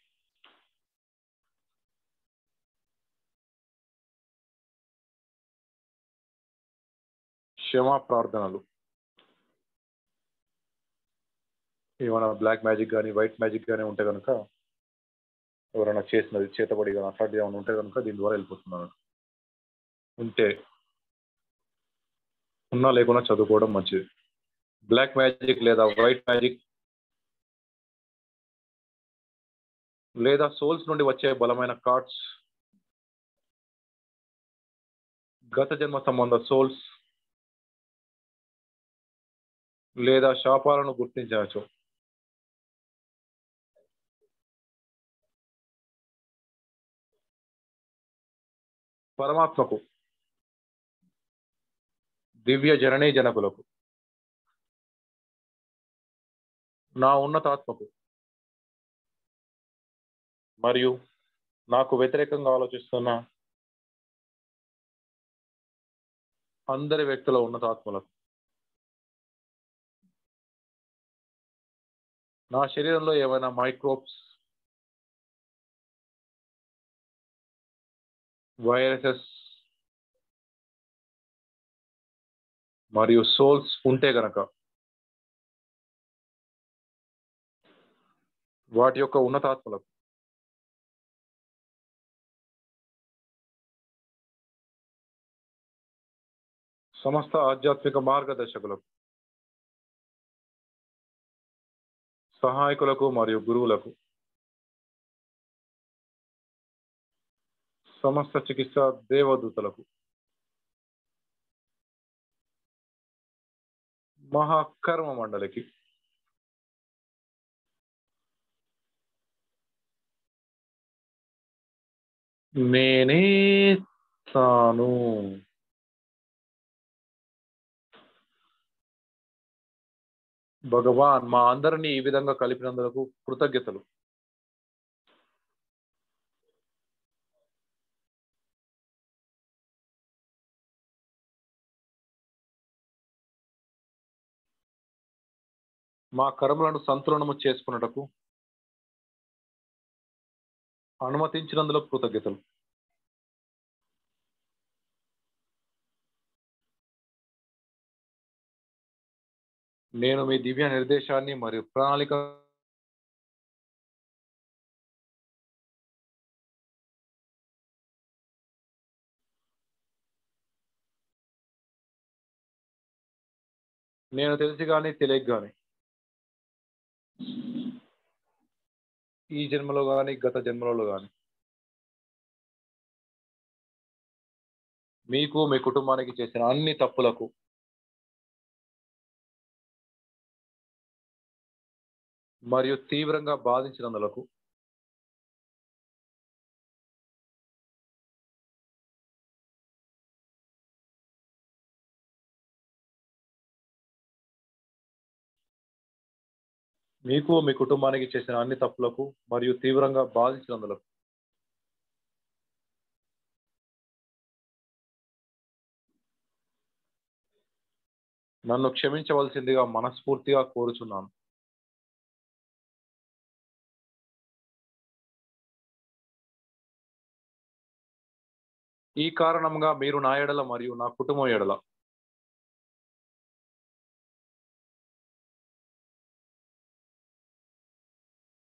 క్షమా ప్రార్థనలు. ఏమైనా బ్లాక్ మ్యాజిక్ కానీ వైట్ మ్యాజిక్ కానీ ఉంటే కనుక ఎవరైనా చేసినది చేతబడి కానీ అట్లాంటివి ఏమైనా ఉంటే కనుక దీని ద్వారా వెళ్ళిపోతున్నాను. ఉంటే ఉన్నా లేకుండా చదువుకోవడం మంచిది. బ్లాక్ మ్యాజిక్ లేదా వైట్ మ్యాజిక్ లేదా సోల్స్ నుండి వచ్చే బలమైన కార్డ్స్ గత జన్మ సంబంధ సోల్స్ లేదా శాపాలను గుర్తించవచ్చు. పరమాత్మకు దివ్య జననీ జనకులకు నా ఉన్నతాత్మకు మరియు నాకు వ్యతిరేకంగా ఆలోచిస్తున్న అందరి వ్యక్తుల ఉన్నతాత్మలకు. నా శరీరంలో ఏమైనా మైక్రోబ్స్ వైరసెస్ మరియు సోల్స్ ఉంటే గనక వాటి యొక్క ఉన్నతాత్మలకు సమస్త ఆధ్యాత్మిక మార్గదర్శకులకు సహాయకులకు మరియు గురువులకు సమస్త చికిత్స దేవదూతలకు మహాకర్మ మండలికి నేనే తాను భగవాన్ మా అందరినీ ఈ విధంగా కలిపినందుకు కృతజ్ఞతలు. మా కర్మలను సంతులనము చేసుకున్నటకు అనుమతించినందులో కృతజ్ఞతలు. నేను మీ దివ్య నిర్దేశాన్ని మరియు ప్రణాళిక నేను తెలిసి కానీ తెలియక కానీ ఈ జన్మలో కానీ గత జన్మలలో కానీ మీకు మీ కుటుంబానికి చేసిన అన్ని తప్పులకు మరియు తీవ్రంగా బాధించినందులకు మీకు మీ కుటుంబానికి చేసిన అన్ని తప్పులకు మరియు తీవ్రంగా బాధించినందులకు నన్ను క్షమించవలసిందిగా మనస్ఫూర్తిగా కోరుచున్నాను. ఈ కారణంగా మీరు నా ఎడల మరియు నా కుటుంబం ఎడల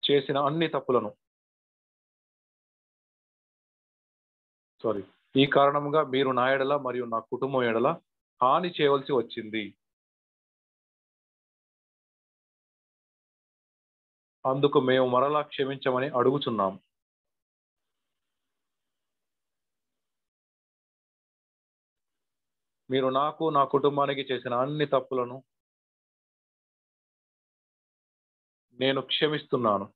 చేసిన అన్ని తప్పులను సారీ ఈ కారణంగా మీరు నా ఎడల మరియు నా కుటుంబం ఎడల హాని చేయవలసి వచ్చింది. అందుకు మేము మరలా క్షమించమని అడుగుచున్నాం. మీరు నాకు నా కుటుంబానికి చేసిన అన్ని తప్పులను నేను క్షమిస్తున్నాను.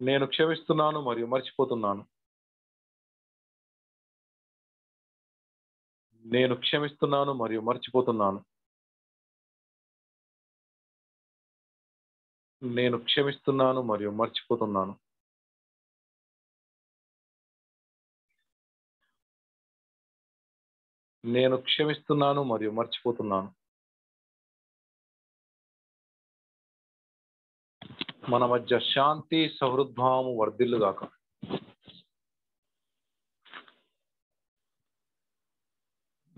నేను క్షమిస్తున్నాను మరియు మర్చిపోతున్నాను. నేను క్షమిస్తున్నాను మరియు మర్చిపోతున్నాను. నేను క్షమిస్తున్నాను మరియు మర్చిపోతున్నాను. నేను క్షమిస్తున్నాను మరియు మర్చిపోతున్నాను. మన మధ్య శాంతి సహృద్భావము వర్ధిల్లుగాక.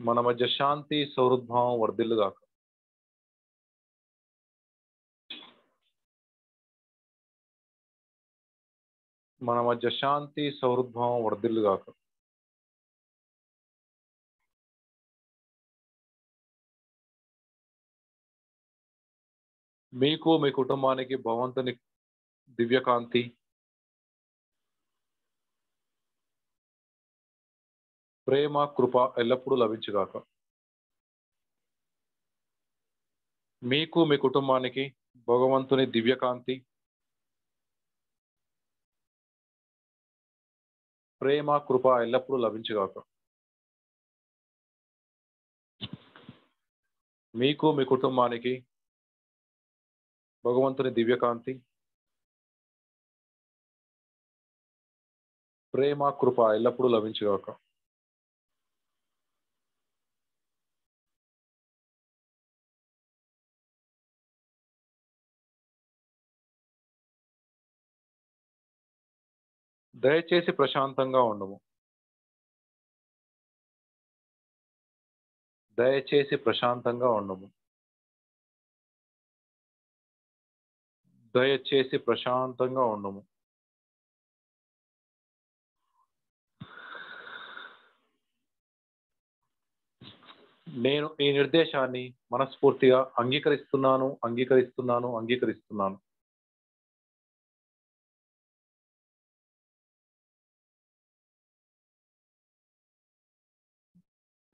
మన మధ్య శాంతి సౌహృద్భావం వర్ధిల్లుగాక. మన మధ్య శాంతి సౌహృద్భావం వర్ధిల్లుగాక. మీకు మీ కుటుంబానికి భగవంతుని దివ్యకాంతి. ప్రేమ కృప ఎల్లప్పుడూ లభించుగాక. మీకు మీ కుటుంబానికి భగవంతుని దివ్యకాంతి. ప్రేమ కృప ఎల్లప్పుడూ లభించుగాక. మీకు మీ కుటుంబానికి భగవంతుని దివ్యకాంతి ప్రేమ కృప ఎల్లప్పుడూ లభించుగాక. దయచేసి ప్రశాంతంగా ఉండము. దయచేసి ప్రశాంతంగా ఉండము. దయచేసి ప్రశాంతంగా ఉండము. నేను ఈ నిర్దేశాన్ని మనస్ఫూర్తిగా అంగీకరిస్తున్నాను అంగీకరిస్తున్నాను అంగీకరిస్తున్నాను.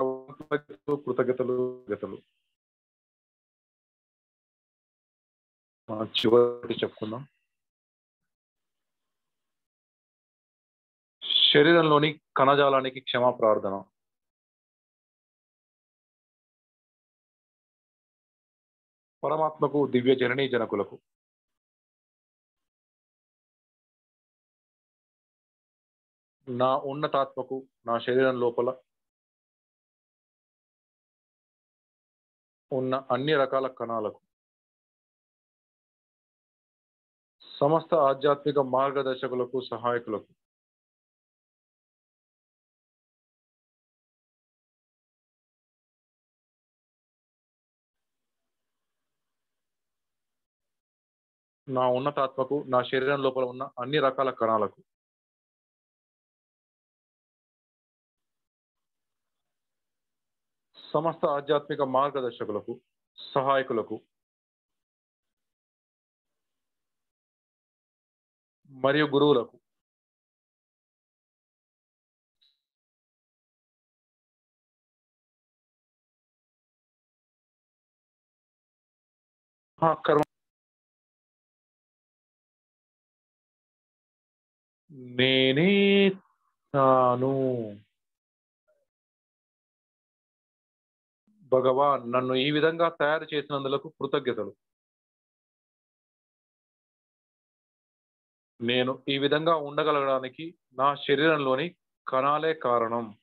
కృతజ్ఞతలు కృతజ్ఞతలు. మనం చివరి చెప్పుకుందాం. శరీరంలోని కణజాలానికి క్షమా ప్రార్థన పరమాత్మకు దివ్య జననీ జనకులకు. నా ఉన్నతాత్మకు నా శరీరం లోపల ఉన్న అన్ని రకాల కణాలకు సమస్త ఆధ్యాత్మిక మార్గదర్శకులకు సహాయకులకు. నా ఉన్నతాత్మకు నా శరీరం లోపల ఉన్న అన్ని రకాల కణాలకు. సమస్త ఆధ్యాత్మిక మార్గదర్శకులకు సహాయకులకు. మరియు గురువులకు. కర్మ నేనే తాను. భగవాన్ నన్ను ఈ విధంగా తయారు చేసినందులకు కృతజ్ఞతలు. నేను ఈ విధంగా ఉండగలగడానికి నా శరీరంలోని కణాలే కారణం.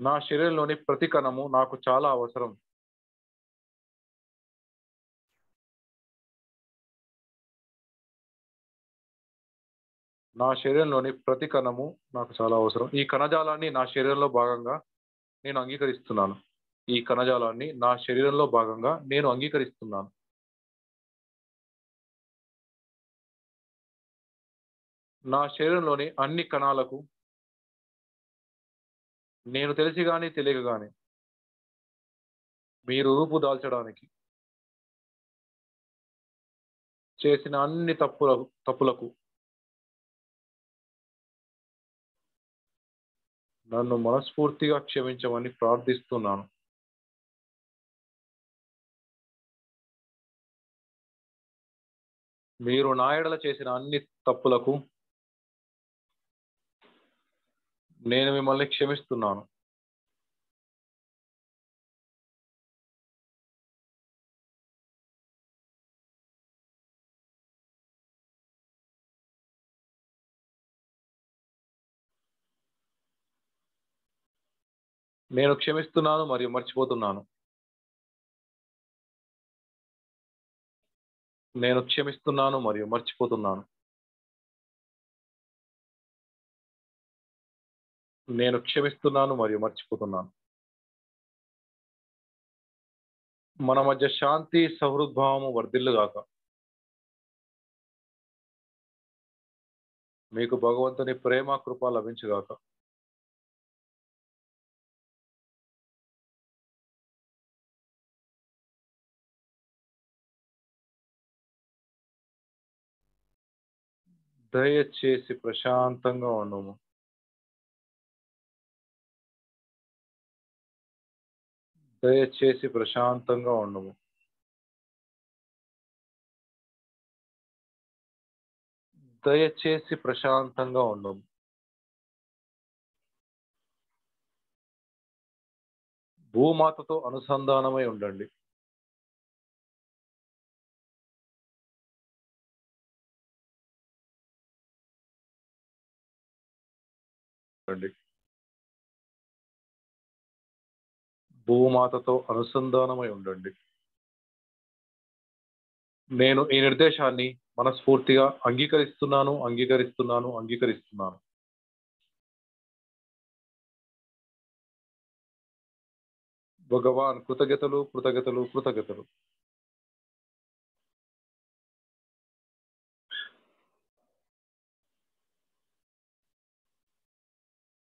నా శరీరంలోని ప్రతి కణము నాకు చాలా అవసరం. నా శరీరంలోని ప్రతి కణము నాకు చాలా అవసరం. ఈ కణజాలాన్ని నా శరీరంలో భాగంగా నేను అంగీకరిస్తున్నాను. ఈ కణజాలాన్ని నా శరీరంలో భాగంగా నేను అంగీకరిస్తున్నాను. నా శరీరంలోని అన్ని కణాలకు నేను తెలిసి కానీ తెలియక కానీ మీరు రూపు దాల్చడానికి చేసిన అన్ని తప్పులకు తప్పులకు నన్ను మనస్ఫూర్తిగా క్షమించమని ప్రార్థిస్తున్నాను. మీరు నాయడల చేసిన అన్ని తప్పులకు నేను మిమ్మల్ని క్షమిస్తున్నాను. నేను క్షమిస్తున్నాను మరియు మర్చిపోతున్నాను. నేను క్షమిస్తున్నాను మరియు మర్చిపోతున్నాను. నేను క్షమిస్తున్నాను మరియు మర్చిపోతున్నాను. మన మధ్య శాంతి సహృద్భావము వర్ధిల్లుగాక. మీకు భగవంతుని ప్రేమ కృప లభించుగాక. దయచేసి ప్రశాంతంగా ఉండము. దయచేసి ప్రశాంతంగా ఉండము. దయచేసి ప్రశాంతంగా ఉండము. భూమాతతో అనుసంధానమై ఉండండి. చెప్పండి. భూమాతతో అనుసంధానమై ఉండండి. నేను ఈ నిర్దేశాన్ని మనస్ఫూర్తిగా అంగీకరిస్తున్నాను అంగీకరిస్తున్నాను అంగీకరిస్తున్నాను. భగవాన్ కృతజ్ఞతలు కృతజ్ఞతలు కృతజ్ఞతలు.